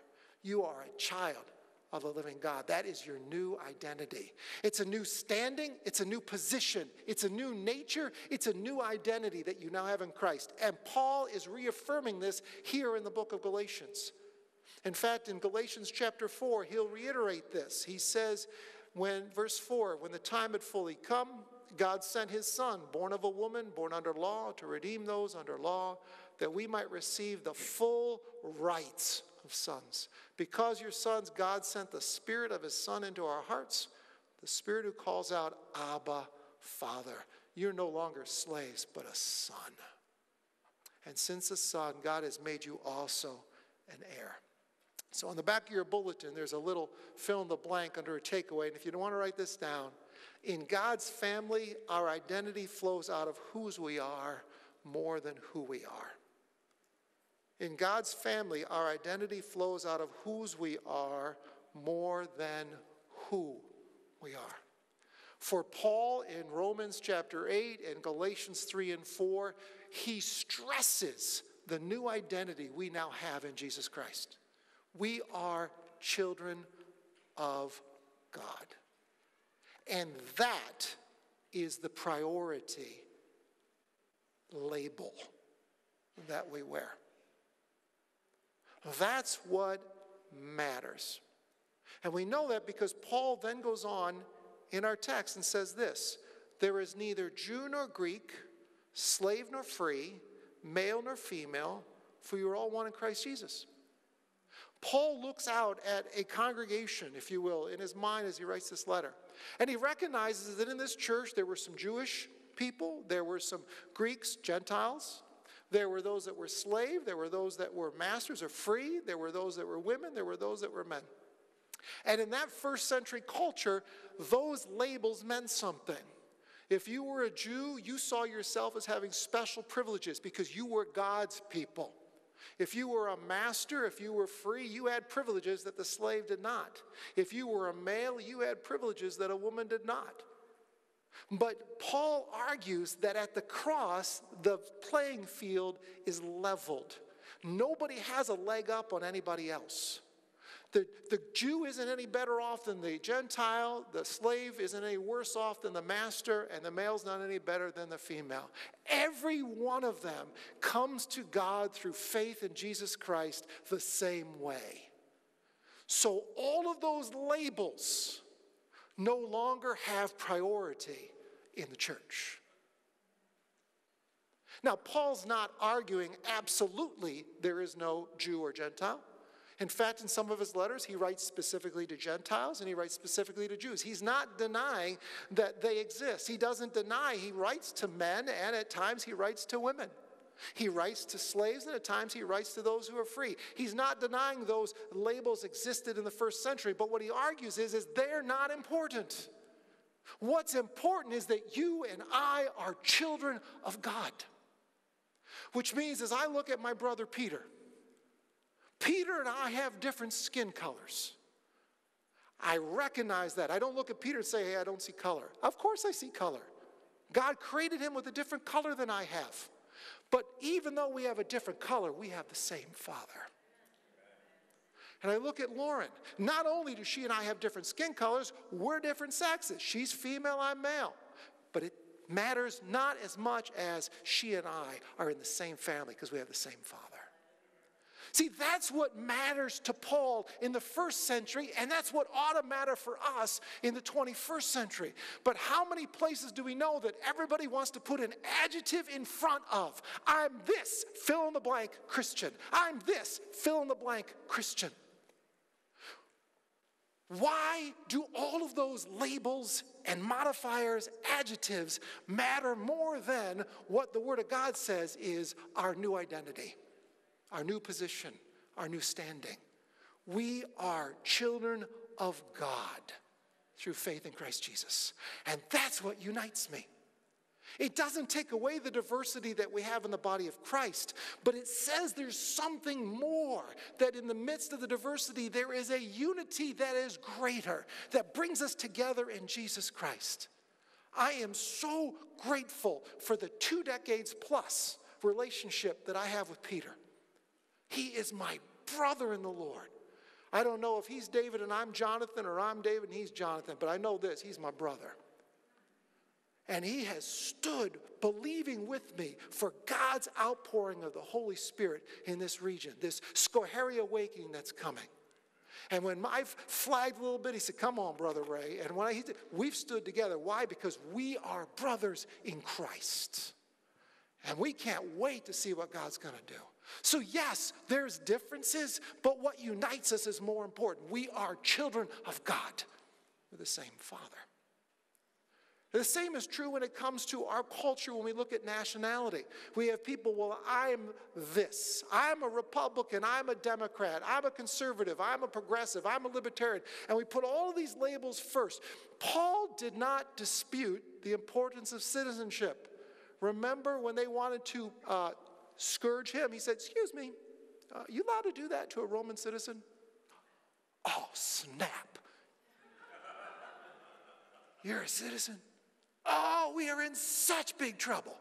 You are a child of the living God. That is your new identity. It's a new standing, it's a new position, it's a new nature, it's a new identity that you now have in Christ. And Paul is reaffirming this here in the book of Galatians. In fact, in Galatians chapter 4, he'll reiterate this. He says, when, verse 4, when the time had fully come, God sent his son, born of a woman, born under law, to redeem those under law, that we might receive the full rights of sons. Because your sons, God sent the Spirit of His Son into our hearts, the Spirit who calls out, Abba, Father. You're no longer slaves, but a son. And since a son, God has made you also an heir. So on the back of your bulletin, there's a little fill in the blank under a takeaway. And if you don't want to write this down, in God's family, our identity flows out of whose we are more than who we are. In God's family, our identity flows out of whose we are more than who we are. For Paul in Romans chapter 8 and Galatians 3 and 4, he stresses the new identity we now have in Jesus Christ. We are children of God. And that is the priority label that we wear. That's what matters. And we know that because Paul then goes on in our text and says this There is neither Jew nor Greek, slave nor free, male nor female, for you are all one in Christ Jesus. Paul looks out at a congregation, if you will, in his mind as he writes this letter. And he recognizes that in this church there were some Jewish people, there were some Greeks, Gentiles, there were those that were slave, there were those that were masters or free, there were those that were women, there were those that were men. And in that first century culture, those labels meant something. If you were a Jew, you saw yourself as having special privileges because you were God's people. If you were a master, if you were free, you had privileges that the slave did not. If you were a male, you had privileges that a woman did not. But Paul argues that at the cross, the playing field is leveled. Nobody has a leg up on anybody else. The, the Jew isn't any better off than the Gentile, the slave isn't any worse off than the master, and the male's not any better than the female. Every one of them comes to God through faith in Jesus Christ the same way. So all of those labels no longer have priority in the church. Now, Paul's not arguing absolutely there is no Jew or Gentile. In fact, in some of his letters, he writes specifically to Gentiles and he writes specifically to Jews. He's not denying that they exist. He doesn't deny he writes to men and at times he writes to women. He writes to slaves and at times he writes to those who are free. He's not denying those labels existed in the first century, but what he argues is, is they're not important. What's important is that you and I are children of God. Which means, as I look at my brother Peter, Peter and I have different skin colors. I recognize that. I don't look at Peter and say, hey, I don't see color. Of course I see color. God created him with a different color than I have. But even though we have a different color, we have the same Father. And I look at Lauren. Not only do she and I have different skin colors, we're different sexes. She's female, I'm male. But it matters not as much as she and I are in the same family because we have the same Father. See, that's what matters to Paul in the first century, and that's what ought to matter for us in the 21st century. But how many places do we know that everybody wants to put an adjective in front of? I'm this, fill in the blank Christian. I'm this, fill in the blank Christian. Why do all of those labels and modifiers, adjectives, matter more than what the Word of God says is our new identity, our new position, our new standing? We are children of God through faith in Christ Jesus. And that's what unites me. It doesn't take away the diversity that we have in the body of Christ, but it says there's something more, that in the midst of the diversity, there is a unity that is greater, that brings us together in Jesus Christ. I am so grateful for the two decades plus relationship that I have with Peter. He is my brother in the Lord. I don't know if he's David and I'm Jonathan, or I'm David and he's Jonathan, but I know this he's my brother. And he has stood believing with me for God's outpouring of the Holy Spirit in this region, this Schoharie awakening that's coming. And when I flagged a little bit, he said, Come on, Brother Ray. And when I, he, we've stood together. Why? Because we are brothers in Christ. And we can't wait to see what God's going to do. So, yes, there's differences, but what unites us is more important. We are children of God with the same Father. The same is true when it comes to our culture when we look at nationality. We have people, well, I'm this. I'm a Republican. I'm a Democrat. I'm a conservative. I'm a progressive. I'm a libertarian. And we put all of these labels first. Paul did not dispute the importance of citizenship. Remember when they wanted to uh, scourge him? He said, Excuse me, uh, you allowed to do that to a Roman citizen? Oh, snap. You're a citizen? Oh, we are in such big trouble.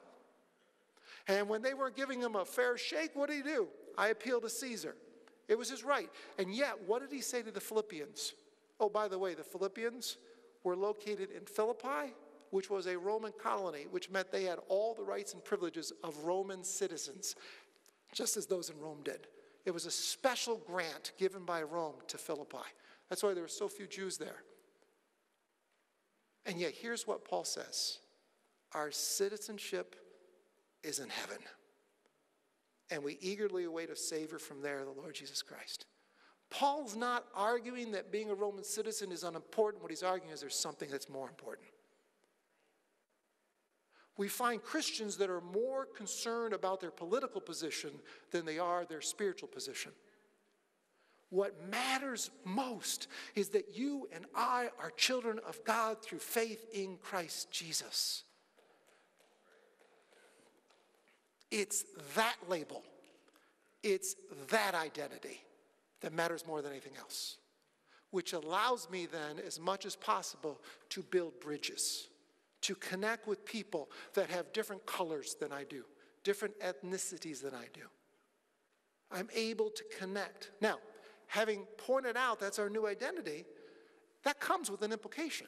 And when they weren't giving him a fair shake, what did he do? I appeal to Caesar. It was his right. And yet, what did he say to the Philippians? Oh, by the way, the Philippians were located in Philippi, which was a Roman colony, which meant they had all the rights and privileges of Roman citizens, just as those in Rome did. It was a special grant given by Rome to Philippi. That's why there were so few Jews there. And yet, here's what Paul says our citizenship is in heaven. And we eagerly await a Savior from there, the Lord Jesus Christ. Paul's not arguing that being a Roman citizen is unimportant. What he's arguing is there's something that's more important. We find Christians that are more concerned about their political position than they are their spiritual position. What matters most is that you and I are children of God through faith in Christ Jesus. It's that label, it's that identity that matters more than anything else, which allows me then, as much as possible, to build bridges, to connect with people that have different colors than I do, different ethnicities than I do. I'm able to connect. Now, having pointed out that's our new identity, that comes with an implication.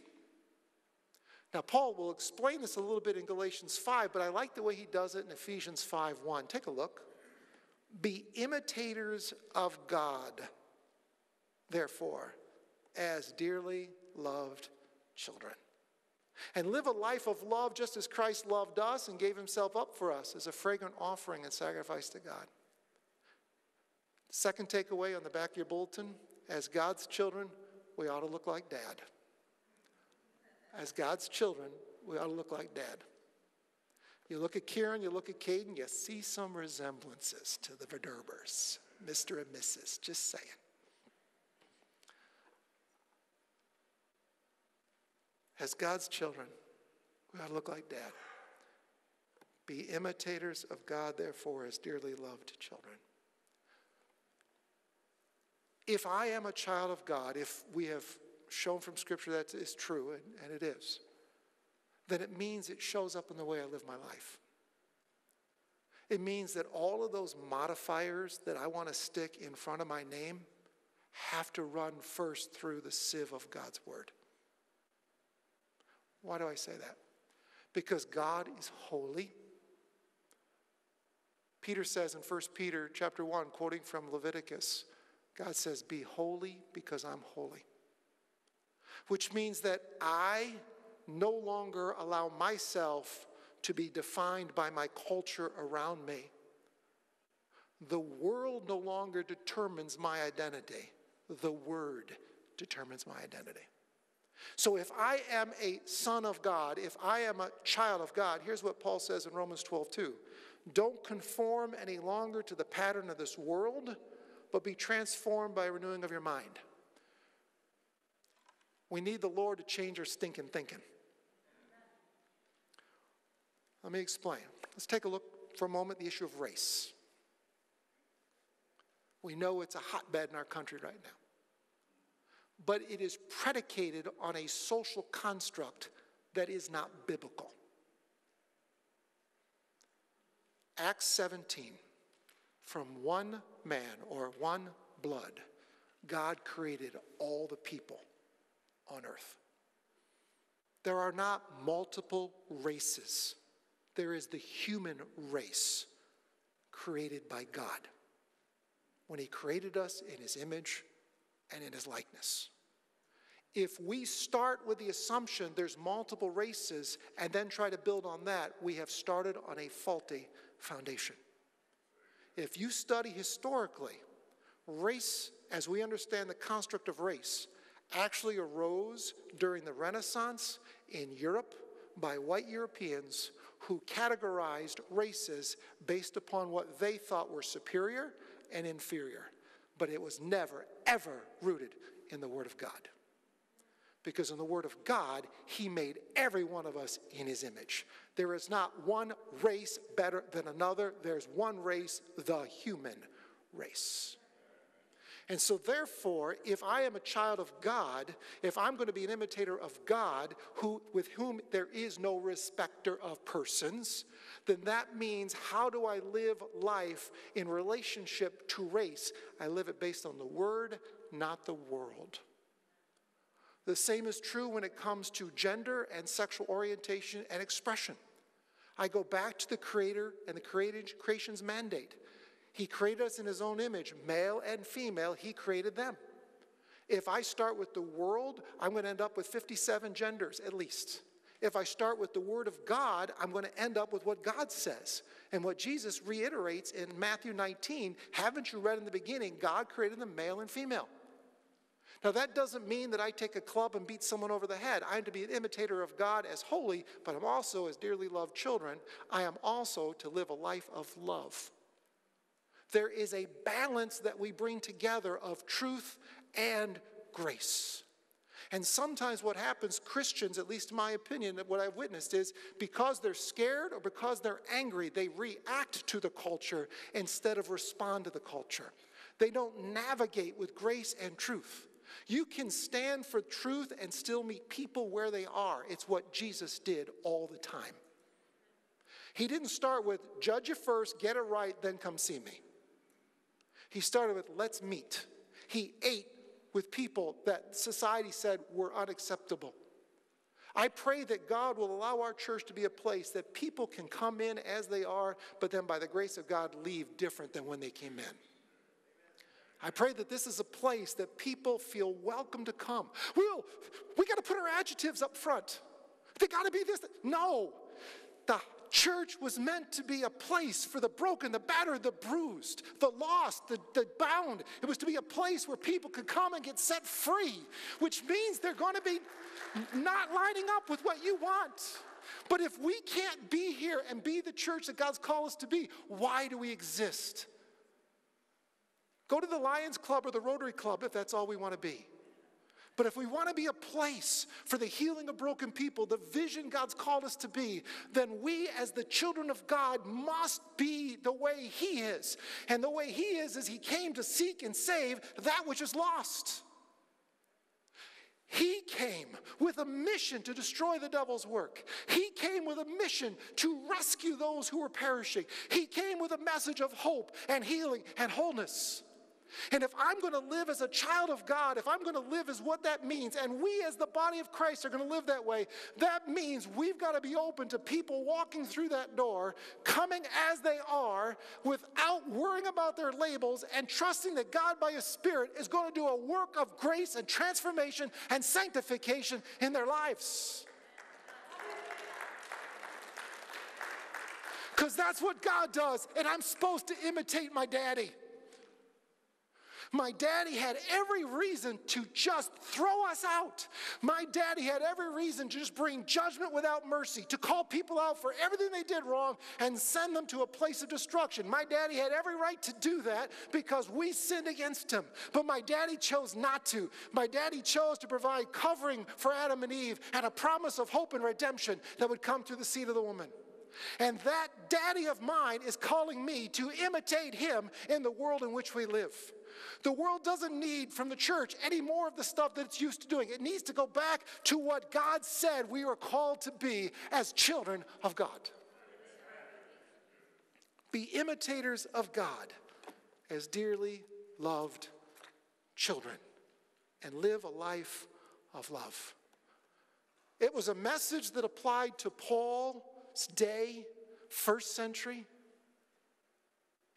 Now, Paul will explain this a little bit in Galatians 5, but I like the way he does it in Ephesians 5 1. Take a look. Be imitators of God, therefore, as dearly loved children. And live a life of love just as Christ loved us and gave himself up for us as a fragrant offering and sacrifice to God. Second takeaway on the back of your bulletin as God's children, we ought to look like dad. As God's children, we ought to look like dad. You look at Kieran, you look at Caden, you see some resemblances to the Verderbers, Mr. and Mrs., just saying. As God's children, we ought to look like dad. Be imitators of God, therefore, as dearly loved children. If I am a child of God, if we have shown from Scripture that is true, and, and it is, then it means it shows up in the way I live my life. It means that all of those modifiers that I want to stick in front of my name have to run first through the sieve of God's Word. Why do I say that? Because God is holy. Peter says in 1 Peter chapter 1, quoting from Leviticus, God says, Be holy because I'm holy. Which means that I no longer allow myself to be defined by my culture around me. The world no longer determines my identity, the Word determines my identity. So if I am a son of God, if I am a child of God, here's what Paul says in Romans 12, 2. Don't conform any longer to the pattern of this world, but be transformed by renewing of your mind. We need the Lord to change our stinking thinking. Let me explain. Let's take a look for a moment the issue of race. We know it's a hotbed in our country right now but it is predicated on a social construct that is not biblical. Acts 17, from one man or one blood, God created all the people on earth. There are not multiple races, there is the human race created by God. When He created us in His image and in His likeness if we start with the assumption there's multiple races and then try to build on that, we have started on a faulty foundation. If you study historically, race, as we understand the construct of race, actually arose during the Renaissance in Europe by white Europeans who categorized races based upon what they thought were superior and inferior. But it was never, ever rooted in the Word of God. Because in the Word of God, He made every one of us in His image. There is not one race better than another, there's one race, the human race. And so, therefore, if I am a child of God, if I'm going to be an imitator of God, who, with whom there is no respecter of persons, then that means how do I live life in relationship to race? I live it based on the Word, not the world. The same is true when it comes to gender and sexual orientation and expression. I go back to the Creator and the creation's mandate. He created us in His own image, male and female, He created them. If I start with the world, I'm going to end up with 57 genders at least. If I start with the Word of God, I'm going to end up with what God says. And what Jesus reiterates in Matthew 19 haven't you read in the beginning, God created them male and female? Now, that doesn't mean that I take a club and beat someone over the head. I am to be an imitator of God as holy, but I'm also, as dearly loved children, I am also to live a life of love. There is a balance that we bring together of truth and grace. And sometimes what happens, Christians, at least in my opinion, that what I've witnessed is because they're scared or because they're angry, they react to the culture instead of respond to the culture. They don't navigate with grace and truth. You can stand for truth and still meet people where they are. It's what Jesus did all the time. He didn't start with judge you first, get it right, then come see me. He started with let's meet. He ate with people that society said were unacceptable. I pray that God will allow our church to be a place that people can come in as they are, but then by the grace of God leave different than when they came in. I pray that this is a place that people feel welcome to come. Well, we got to put our adjectives up front. They got to be this. No. The church was meant to be a place for the broken, the battered, the bruised, the lost, the, the bound. It was to be a place where people could come and get set free, which means they're going to be not lining up with what you want. But if we can't be here and be the church that God's called us to be, why do we exist? Go to the Lions Club or the Rotary Club if that's all we want to be. But if we want to be a place for the healing of broken people, the vision God's called us to be, then we as the children of God must be the way He is. And the way He is is He came to seek and save that which is lost. He came with a mission to destroy the devil's work. He came with a mission to rescue those who were perishing. He came with a message of hope and healing and wholeness. And if I'm going to live as a child of God, if I'm going to live as what that means, and we as the body of Christ are going to live that way, that means we've got to be open to people walking through that door, coming as they are, without worrying about their labels, and trusting that God, by His Spirit, is going to do a work of grace and transformation and sanctification in their lives. Because that's what God does, and I'm supposed to imitate my daddy. My daddy had every reason to just throw us out. My daddy had every reason to just bring judgment without mercy, to call people out for everything they did wrong and send them to a place of destruction. My daddy had every right to do that because we sinned against him. But my daddy chose not to. My daddy chose to provide covering for Adam and Eve and a promise of hope and redemption that would come through the seed of the woman. And that daddy of mine is calling me to imitate him in the world in which we live. The world doesn't need from the church any more of the stuff that it's used to doing. It needs to go back to what God said we are called to be as children of God. Be imitators of God as dearly loved children and live a life of love. It was a message that applied to Paul's day, first century.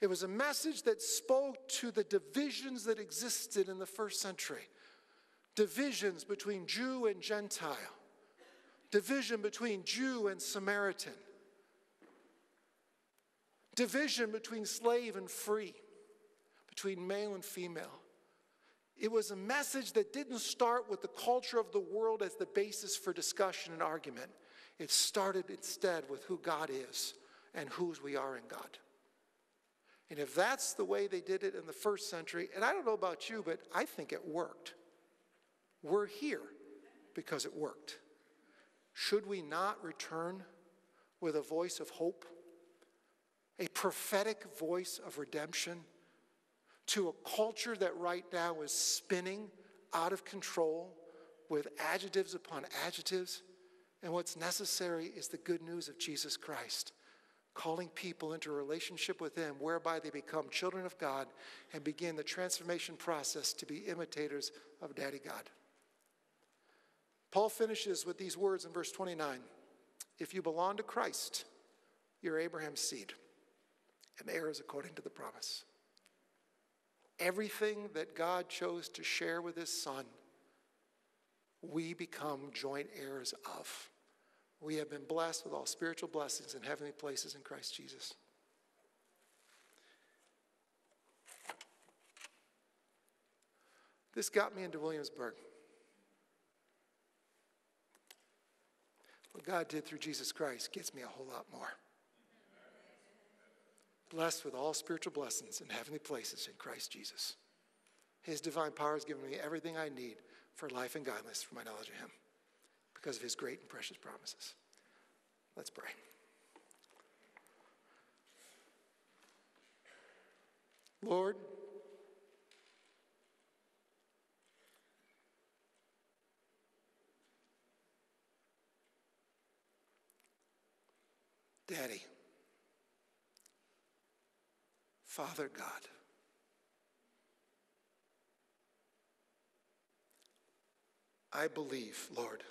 It was a message that spoke to the divisions that existed in the first century divisions between Jew and Gentile, division between Jew and Samaritan, division between slave and free, between male and female. It was a message that didn't start with the culture of the world as the basis for discussion and argument. It started instead with who God is and whose we are in God. And if that's the way they did it in the first century, and I don't know about you, but I think it worked. We're here because it worked. Should we not return with a voice of hope, a prophetic voice of redemption to a culture that right now is spinning out of control with adjectives upon adjectives? And what's necessary is the good news of Jesus Christ calling people into a relationship with Him whereby they become children of God and begin the transformation process to be imitators of Daddy God. Paul finishes with these words in verse 29 If you belong to Christ, you're Abraham's seed and heirs according to the promise. Everything that God chose to share with His Son, we become joint heirs of we have been blessed with all spiritual blessings in heavenly places in Christ Jesus. This got me into Williamsburg. What God did through Jesus Christ gets me a whole lot more. Blessed with all spiritual blessings in heavenly places in Christ Jesus. His divine power has given me everything I need for life and godliness for my knowledge of Him because of his great and precious promises. Let's pray. Lord, Daddy, Father God, I believe, Lord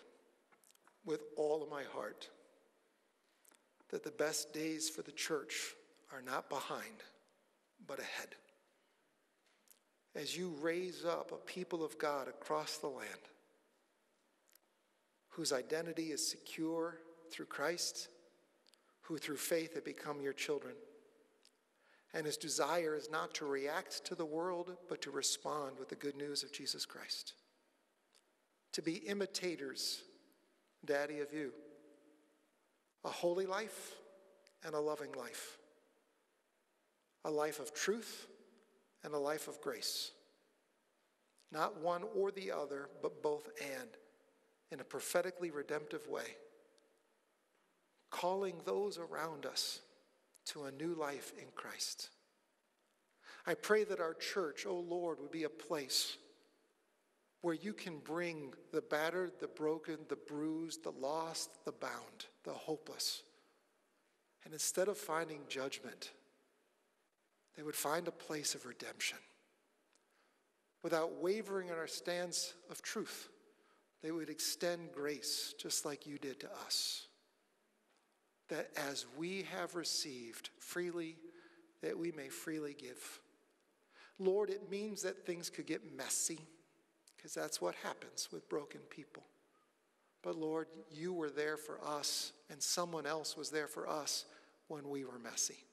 with all of my heart that the best days for the church are not behind, but ahead. As you raise up a people of God across the land whose identity is secure through Christ, who through faith have become your children, and whose desire is not to react to the world, but to respond with the good news of Jesus Christ. To be imitators, Daddy, of you. A holy life and a loving life. A life of truth and a life of grace. Not one or the other, but both and, in a prophetically redemptive way. Calling those around us to a new life in Christ. I pray that our church, oh Lord, would be a place where you can bring the battered, the broken, the bruised, the lost, the bound, the hopeless. And instead of finding judgment, they would find a place of redemption. Without wavering in our stance of truth, they would extend grace just like you did to us. That as we have received freely, that we may freely give. Lord, it means that things could get messy, because that's what happens with broken people. But Lord, you were there for us, and someone else was there for us when we were messy.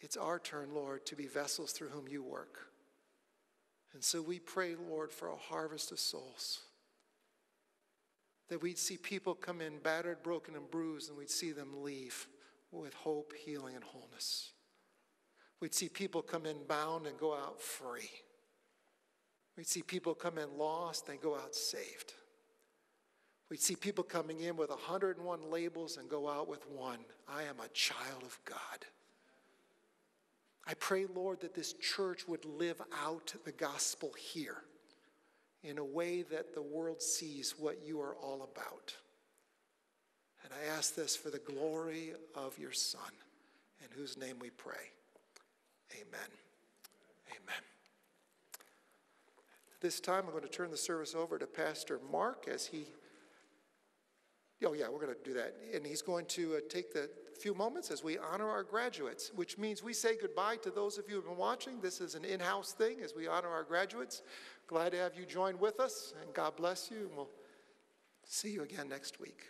It's our turn, Lord, to be vessels through whom you work. And so we pray, Lord, for a harvest of souls. That we'd see people come in battered, broken, and bruised, and we'd see them leave with hope, healing, and wholeness. We'd see people come in bound and go out free. We'd see people come in lost and go out saved. We'd see people coming in with 101 labels and go out with one I am a child of God. I pray, Lord, that this church would live out the gospel here in a way that the world sees what you are all about. And I ask this for the glory of your Son, in whose name we pray. Amen. This time, I'm going to turn the service over to Pastor Mark as he. Oh, yeah, we're going to do that. And he's going to uh, take the few moments as we honor our graduates, which means we say goodbye to those of you who have been watching. This is an in house thing as we honor our graduates. Glad to have you join with us, and God bless you, and we'll see you again next week.